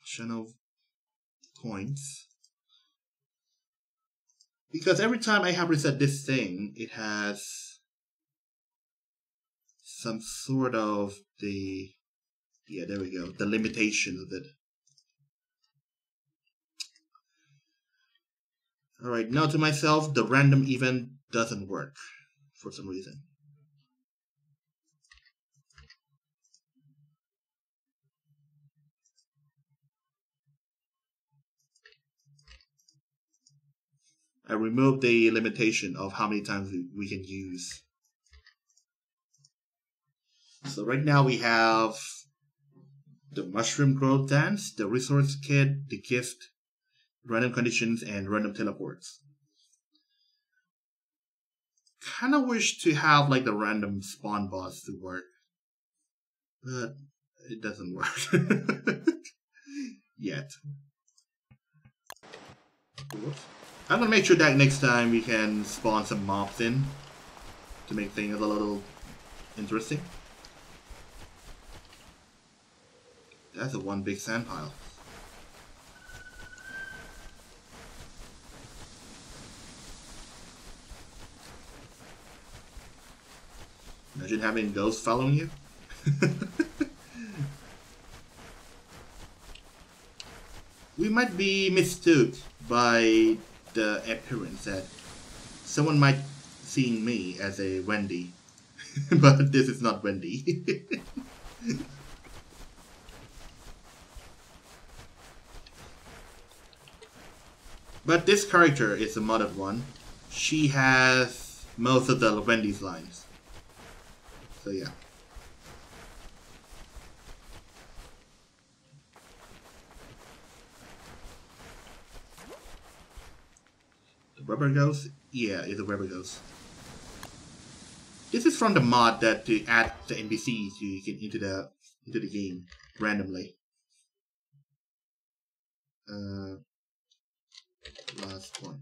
channel points. Because every time I have reset this thing, it has some sort of the yeah, there we go, the limitation of it. Alright, now to myself, the random event doesn't work for some reason. I removed the limitation of how many times we can use. So right now we have the mushroom growth dance, the resource kit, the gift, random conditions, and random teleports. kind of wish to have like the random spawn boss to work, but it doesn't work yet. I'm gonna make sure that next time we can spawn some mobs in to make things a little interesting. That's a one big sand pile. Imagine having ghosts following you. we might be mistook by the appearance that someone might seeing me as a Wendy, but this is not Wendy. but this character is a modded one. She has most of the Wendy's lines. So yeah. The rubber ghost? Yeah, it's a rubber ghost. This is from the mod that to add the NPCs you get into the into the game randomly. Uh, last point.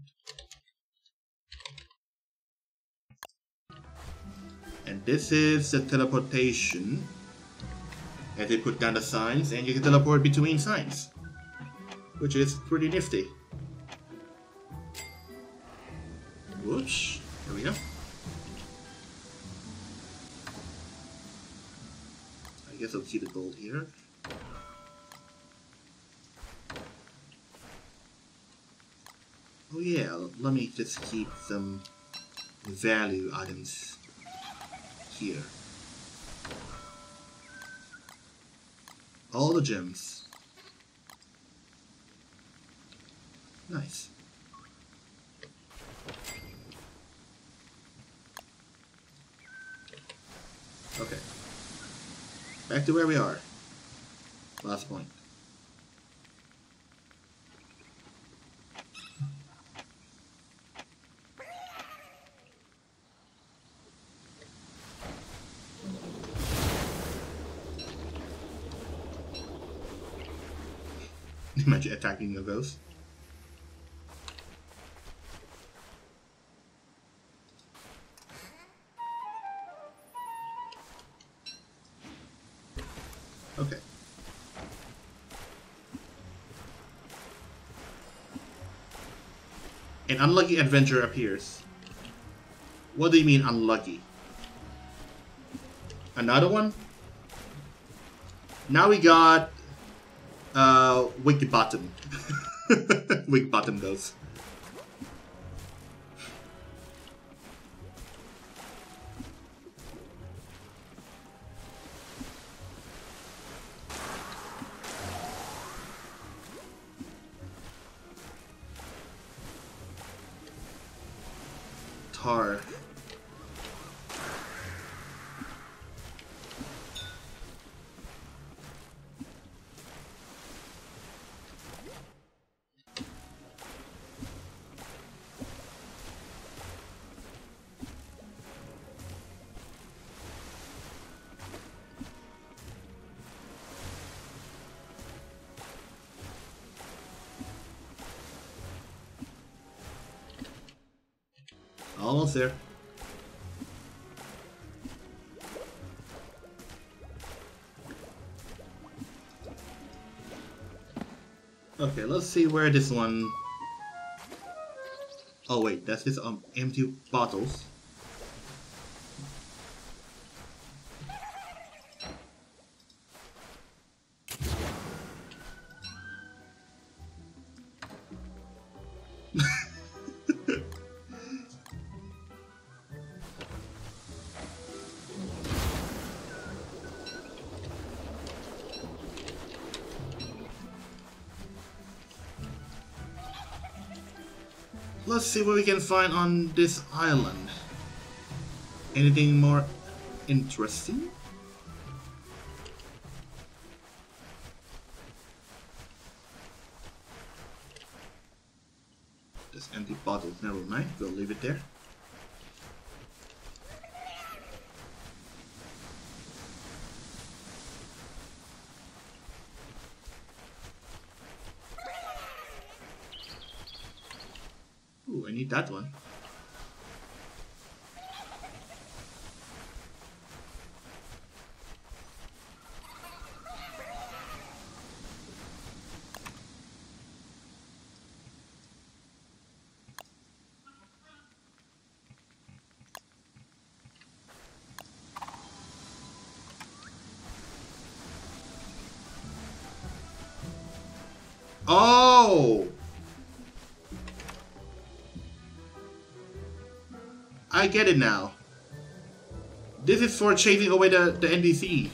And this is the teleportation. And they put down the signs and you can teleport between signs. Which is pretty nifty. Whoosh. There we go. I guess I'll keep the gold here. Oh yeah, let me just keep some value items here. All the gems. Nice. Okay. Back to where we are. Last point. Imagine attacking a ghost. Okay. An unlucky adventure appears. What do you mean unlucky? Another one? Now we got uh, Wickerbottom. Wickerbottom goes. Tar. Almost there. Okay, let's see where this one... Oh wait, that's just um, empty bottles. See what we can find on this island. Anything more interesting? This empty bottles, never mind, we'll leave it there. need that one. I get it now. This is for chasing away the, the NPC.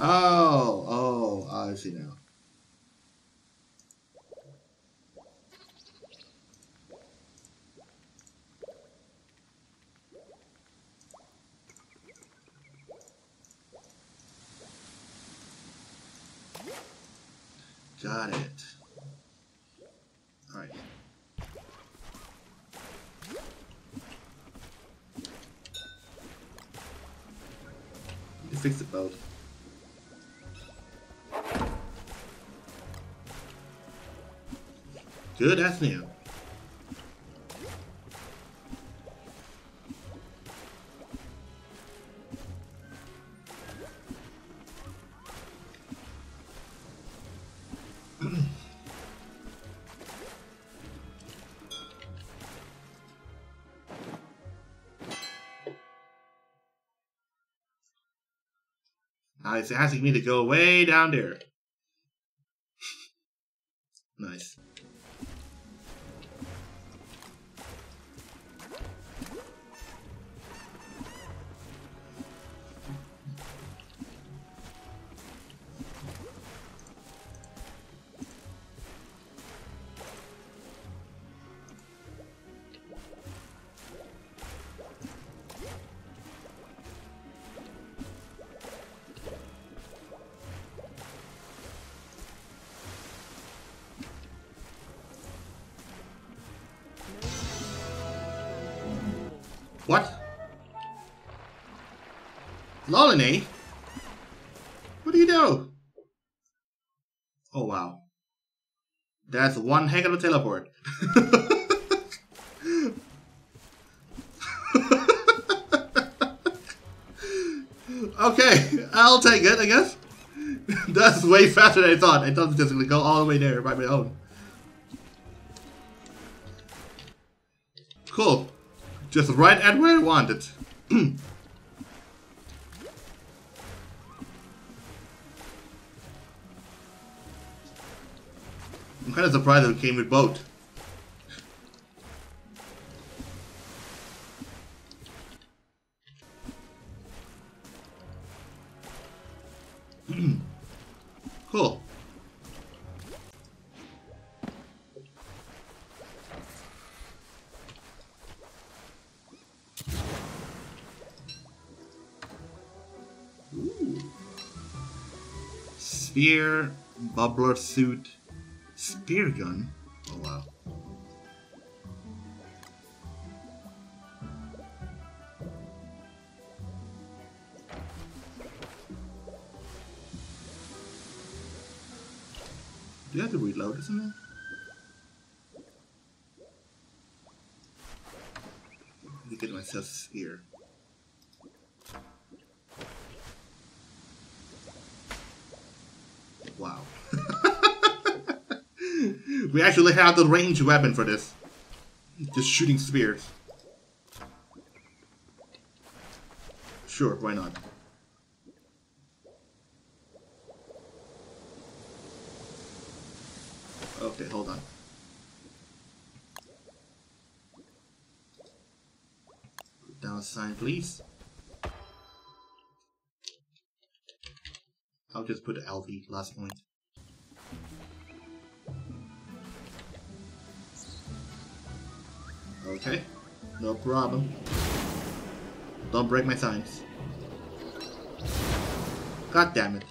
oh, oh, I see now. Got it. Alright. Fix the boat. Good as it's asking me to go way down there. What? Lolene? What do you do? Oh wow. That's one heck of a teleport. okay, I'll take it, I guess. That's way faster than I thought. I thought it was just gonna go all the way there by my own. Cool. Just right at where I want it. I'm kind of surprised it came with boat. cool. Spear, bubbler suit, spear gun. Oh wow. Do you have to reload or something? Let get myself a Wow. we actually have the ranged weapon for this. Just shooting spears. Sure, why not? Okay, hold on. Down sign, please. I'll just put LV last point. Okay, no problem. Don't break my signs. God damn it.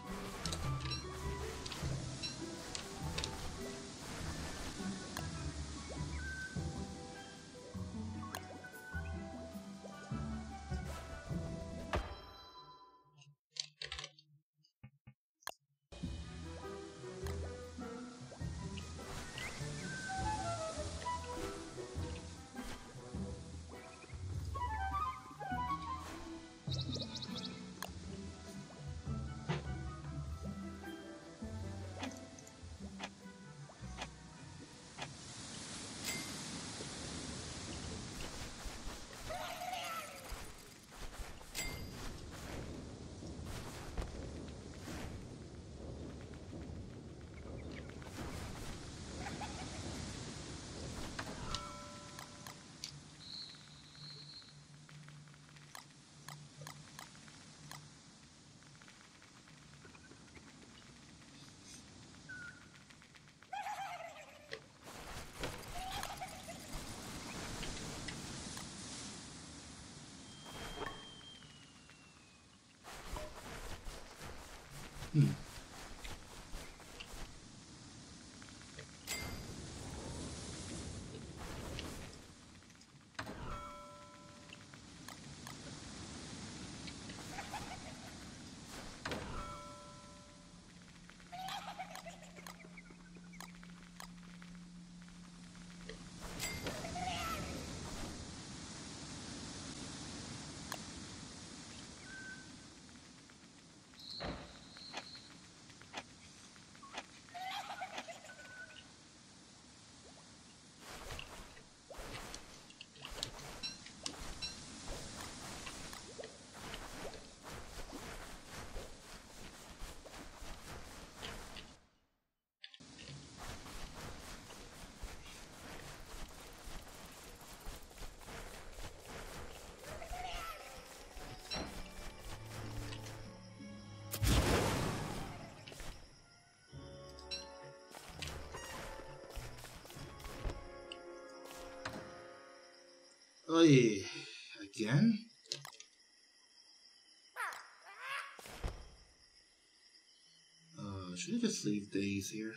Oy, again? Uh, should I just leave days here?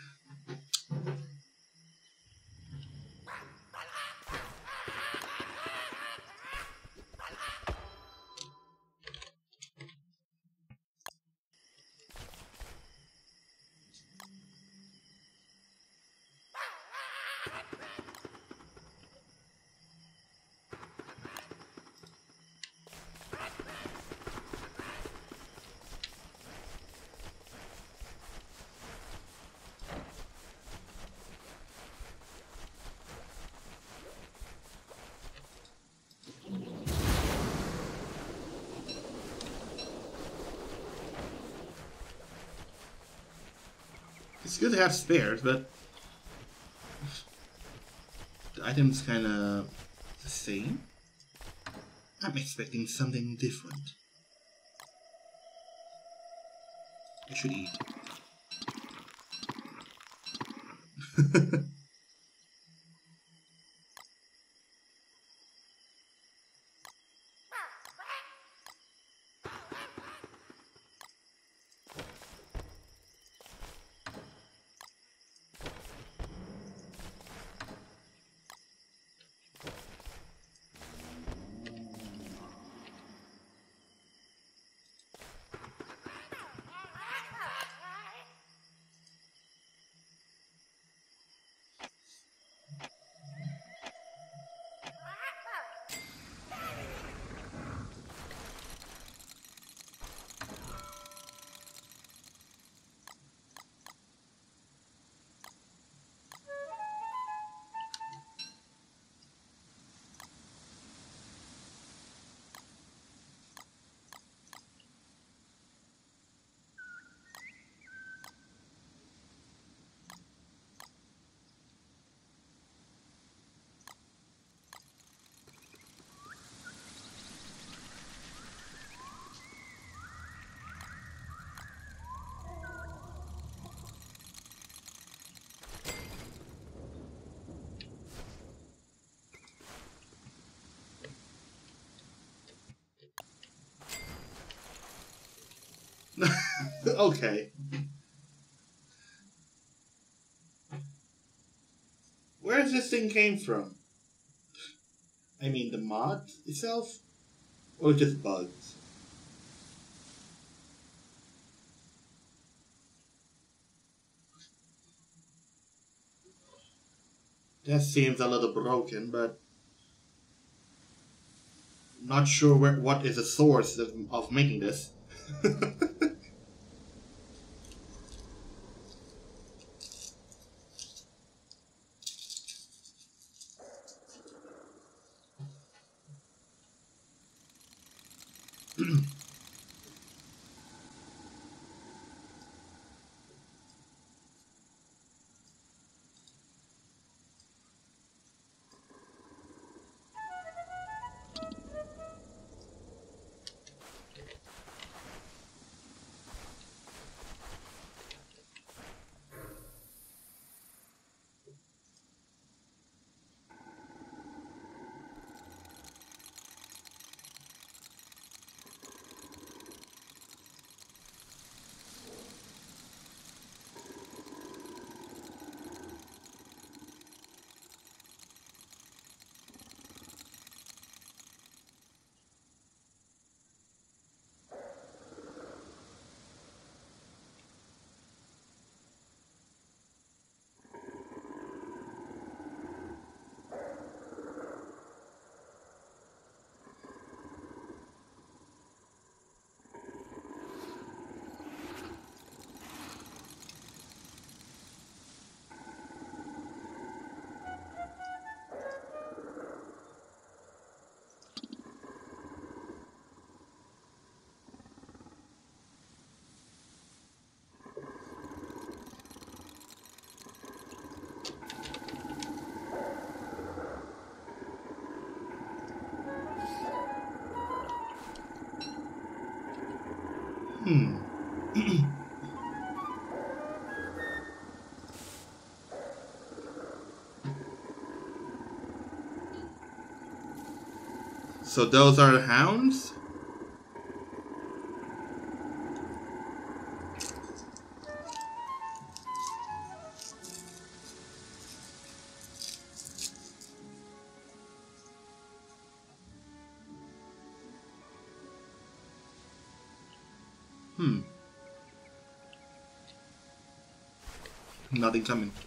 It's good to have spares, but the item's kinda the same. I'm expecting something different. I should eat. Okay. Where does this thing came from? I mean, the mod itself? Or just bugs? That seems a little broken, but not sure where, what is the source of, of making this. So those are the hounds? adentramento.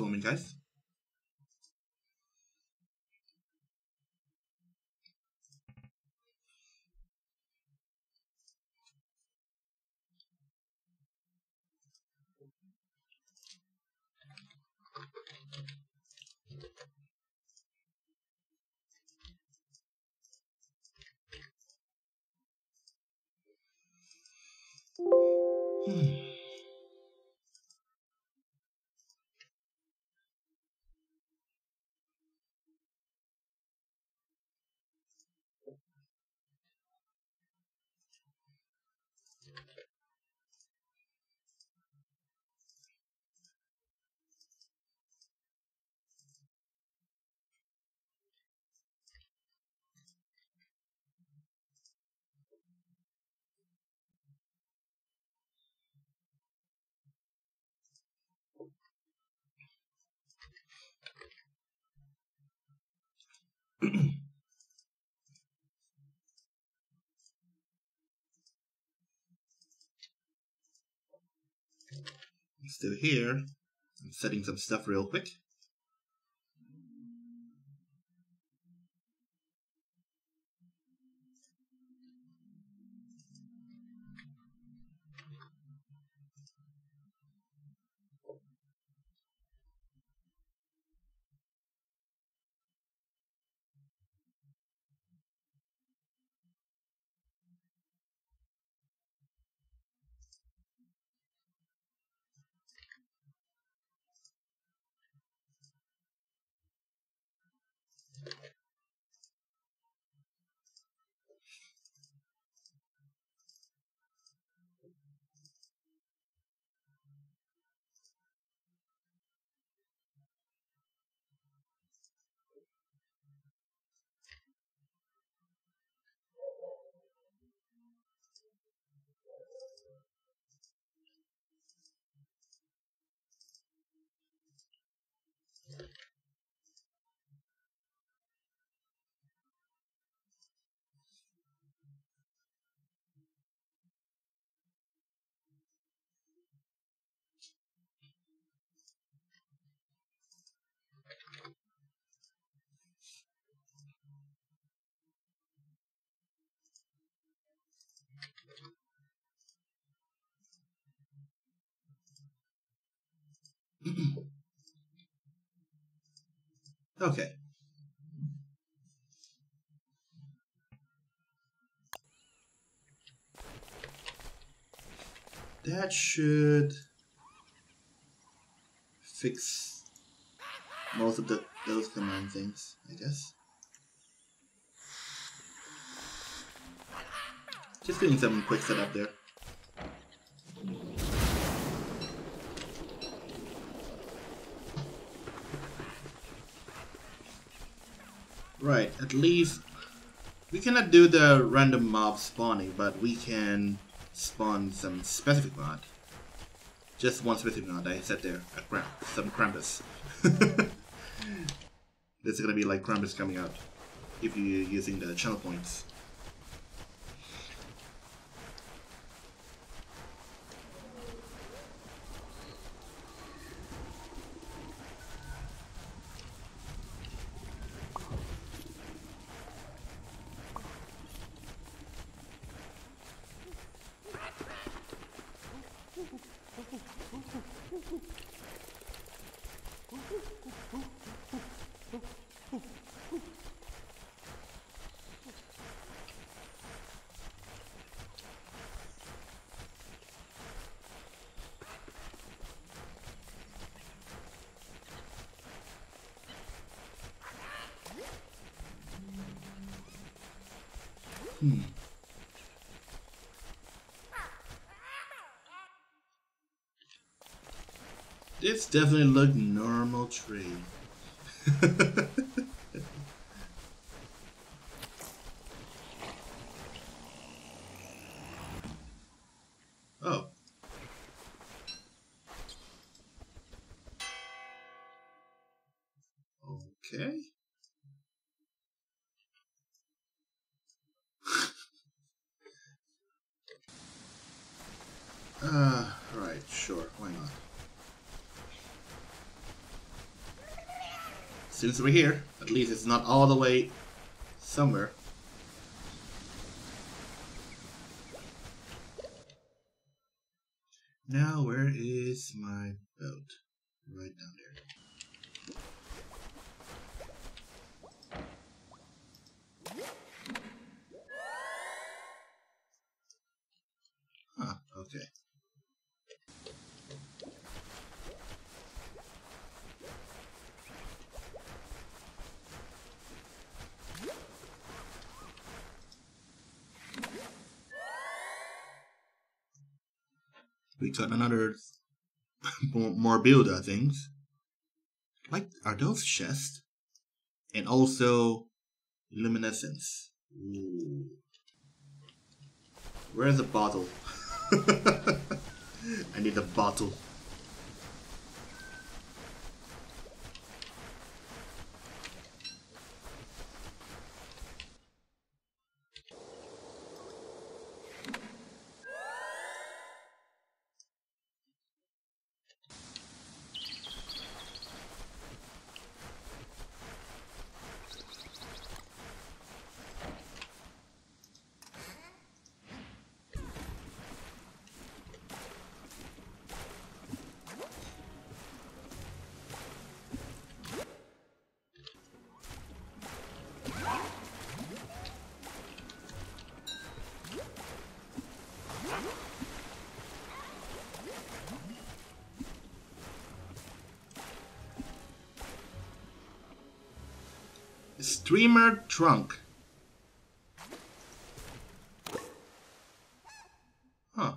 Just guys. Hmm. I'm still here. I'm setting some stuff real quick. okay. That should fix most of the those command things, I guess. Just doing some quick setup there. Right, at least we cannot do the random mob spawning, but we can spawn some specific mod. Just one specific mod I set there, at Kram some Krampus. this is gonna be like Krampus coming out if you're using the channel points. This definitely looked normal tree. oh. Okay. uh, right, sure, why not? We're here, at least it's not all the way somewhere. Another more, builder things. Like, are those chests? And also luminescence. Ooh. Where's the bottle? I need a bottle. Streamer trunk. Huh.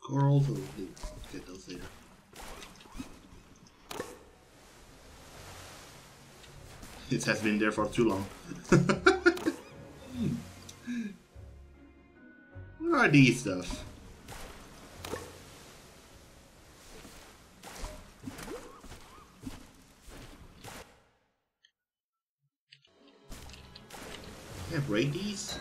Corals or leaves? Get those later. It has been there for too long. Hmm. what are these stuff? Can I break these?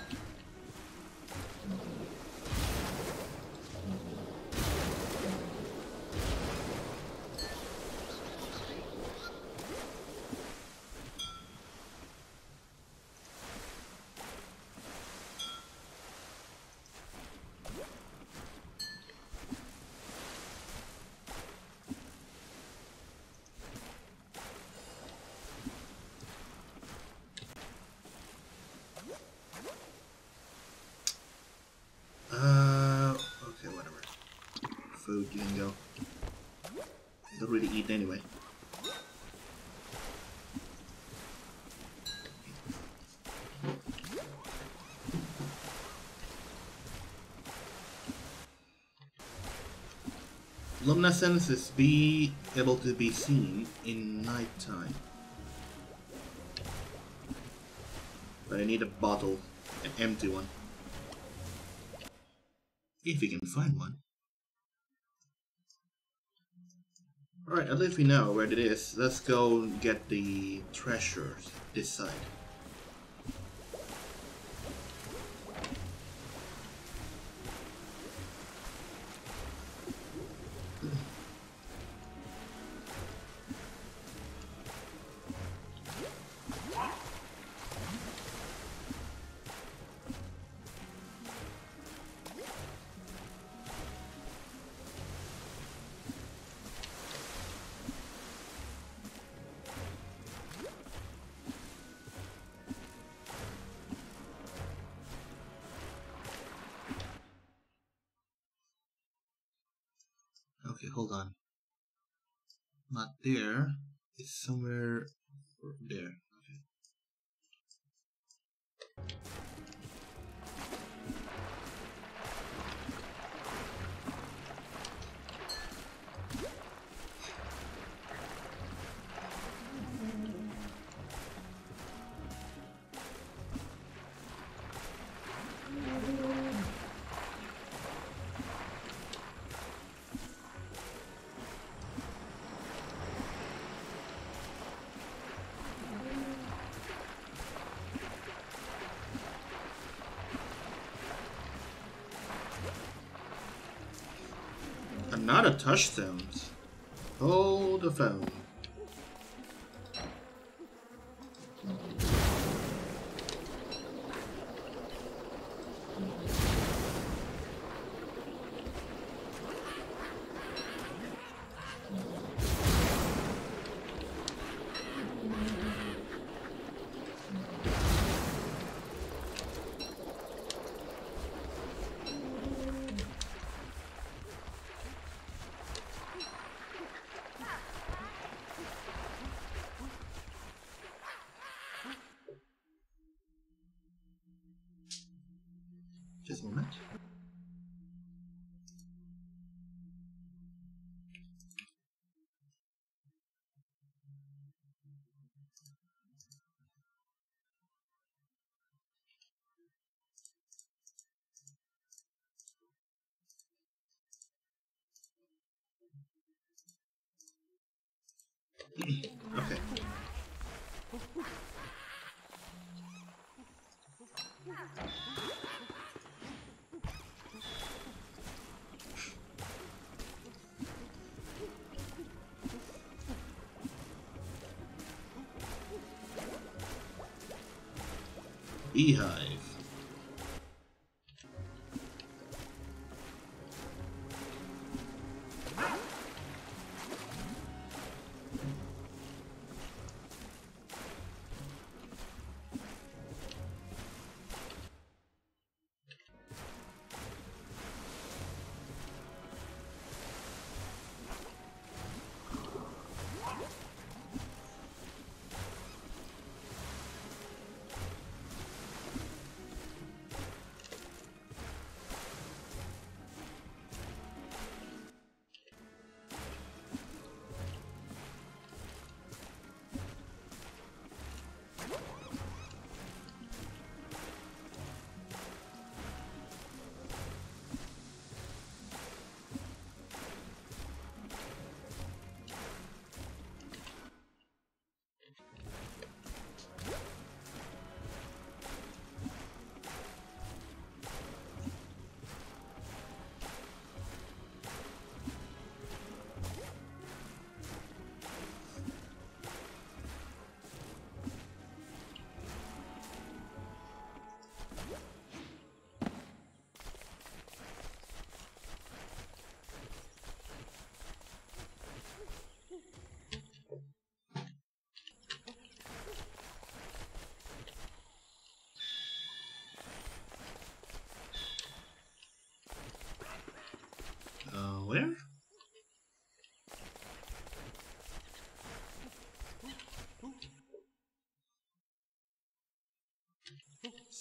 Uh, okay, whatever. Food, you can go. Don't really eat anyway. Luminescence is be able to be seen in nighttime. But I need a bottle, an empty one. If we can find one. Alright, at least we know where it is. Let's go get the treasures this side. Not a touchstones. Hold the phone. Just a moment. okay.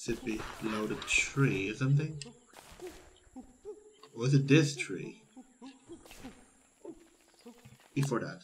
Should be below the tree or something? Or is it this tree? Before that.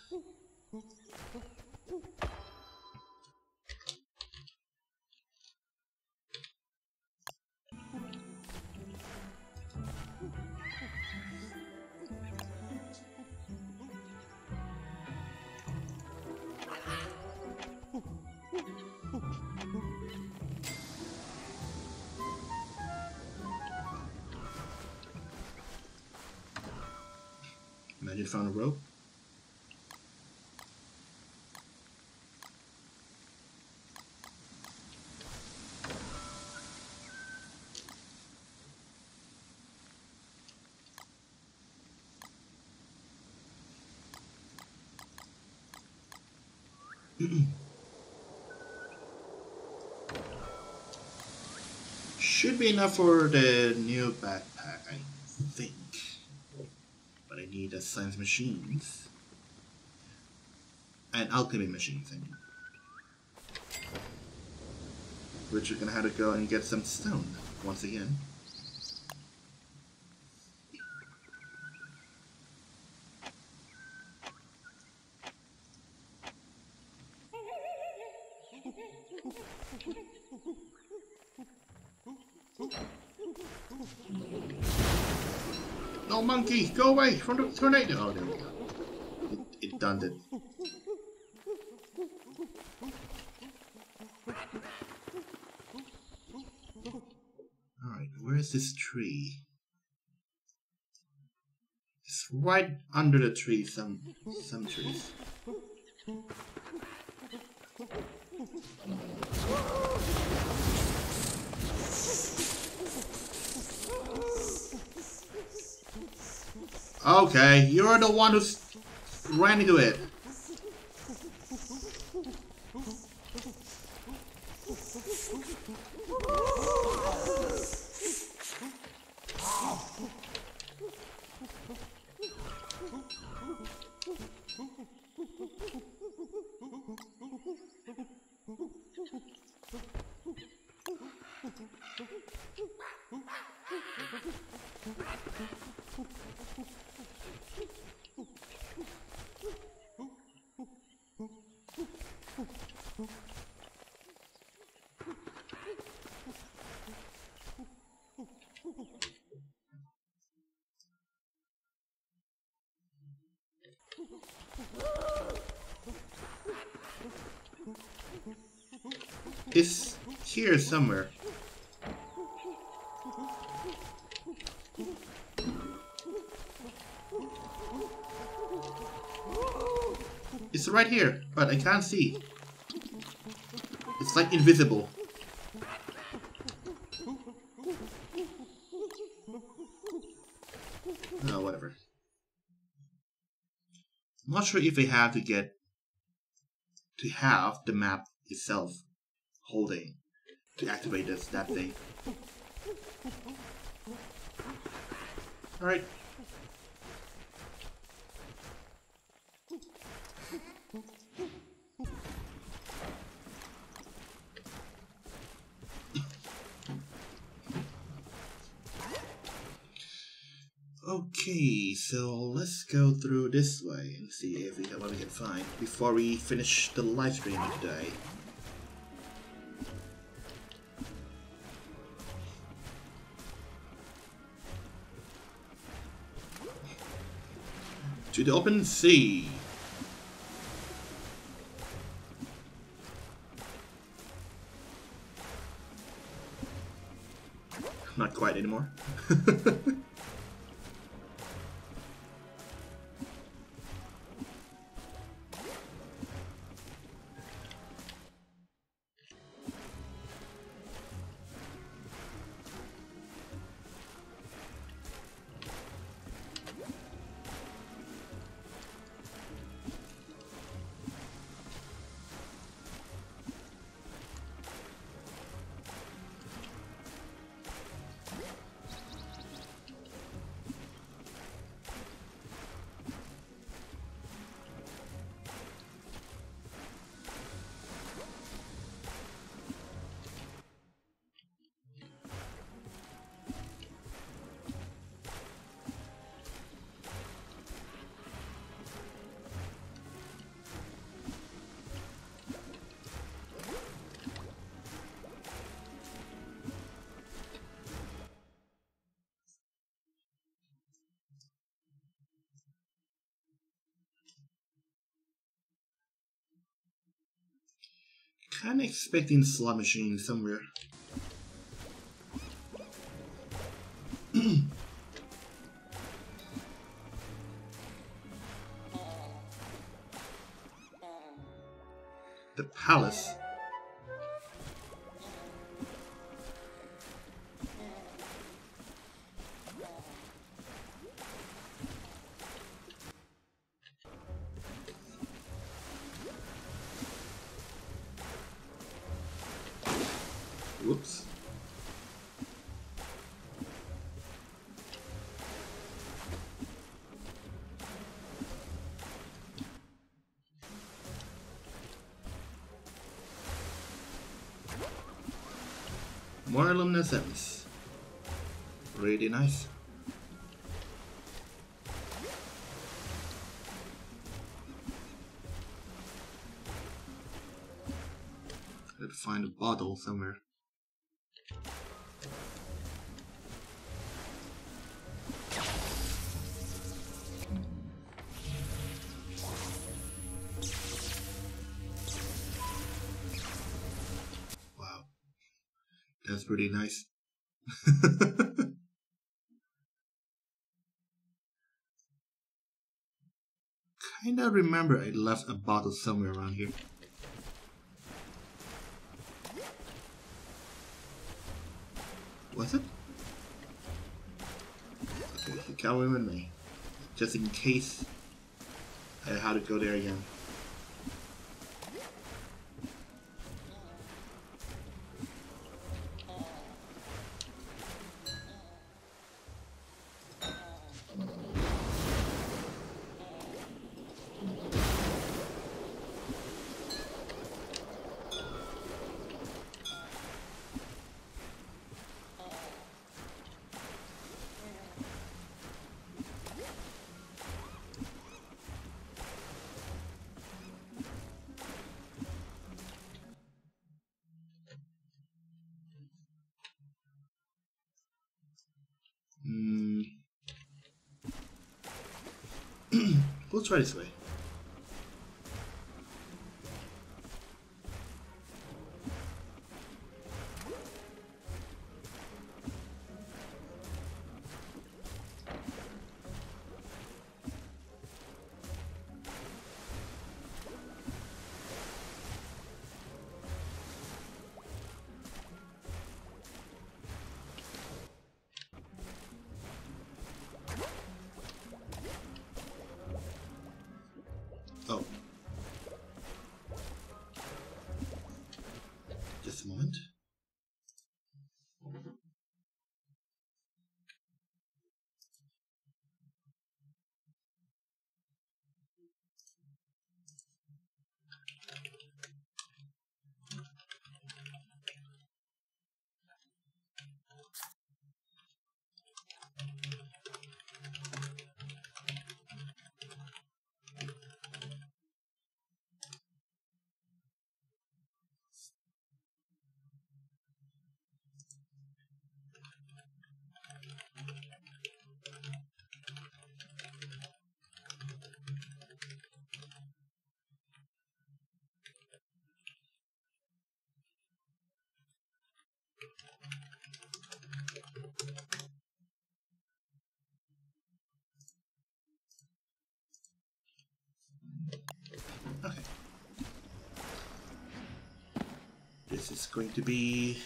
Found a rope. Should be enough for the new backpack, I I science machines. and alchemy machine thing. Which we're gonna have to go and get some stone once again. Monkey, go away from the tornado. Oh. It, it done it. Alright, where's this tree? It's right under the tree, some some trees. Okay, you're the one who ran into it. It's here somewhere. It's right here, but I can't see. It's like invisible. Oh, whatever. I'm not sure if they have to get to have the map itself holding to activate this that thing. Alright. Okay, so let's go through this way and see if we what we can find before we finish the live stream today. To the open sea. Not quite anymore. of expecting slot machine somewhere. the palace. Really nice. Gotta find a bottle somewhere. Pretty nice. Kinda remember I left a bottle somewhere around here. Was it? Okay, you come with me. Just in case I had to go there again. We'll try going to be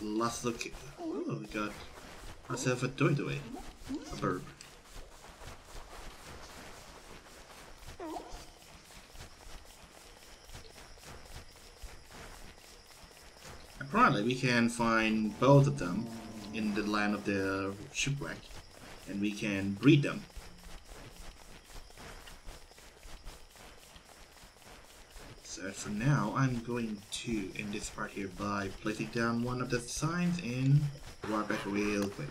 last look. Oh, we got ourselves a doydoy. A bird. Apparently, we can find both of them in the land of the shipwreck, and we can breed them. So for now, I'm going to end this part here by placing down one of the signs and walk back real quick.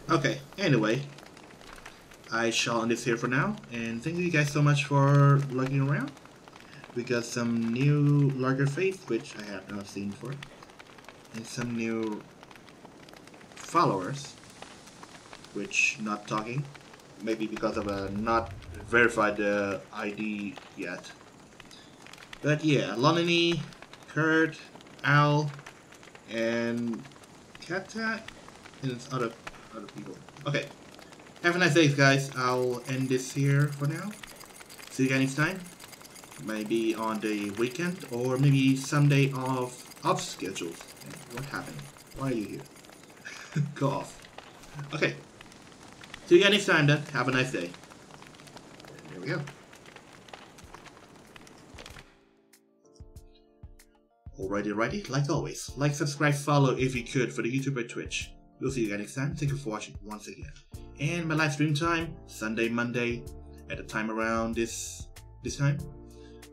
okay, anyway, I shall end this here for now, and thank you guys so much for looking around. We got some new larger face, which I have not seen before, and some new followers, which not talking, maybe because of a not verified the ID yet. But yeah, Lonini, Kurt, Al, and Kata, and other other people. Okay. Have a nice day, guys. I'll end this here for now. See you guys next time. Maybe on the weekend or maybe Sunday off off schedule. What happened? Why are you here? Go off. Okay. See you guys next time then. Have a nice day. Alrighty, like always, like, subscribe, follow if you could for the YouTube or Twitch. We'll see you guys next time. Thank you for watching once again and my live stream time Sunday, Monday, at a time around this this time.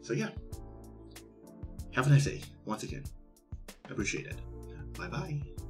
So yeah, have a nice day once again. Appreciate it. Bye bye.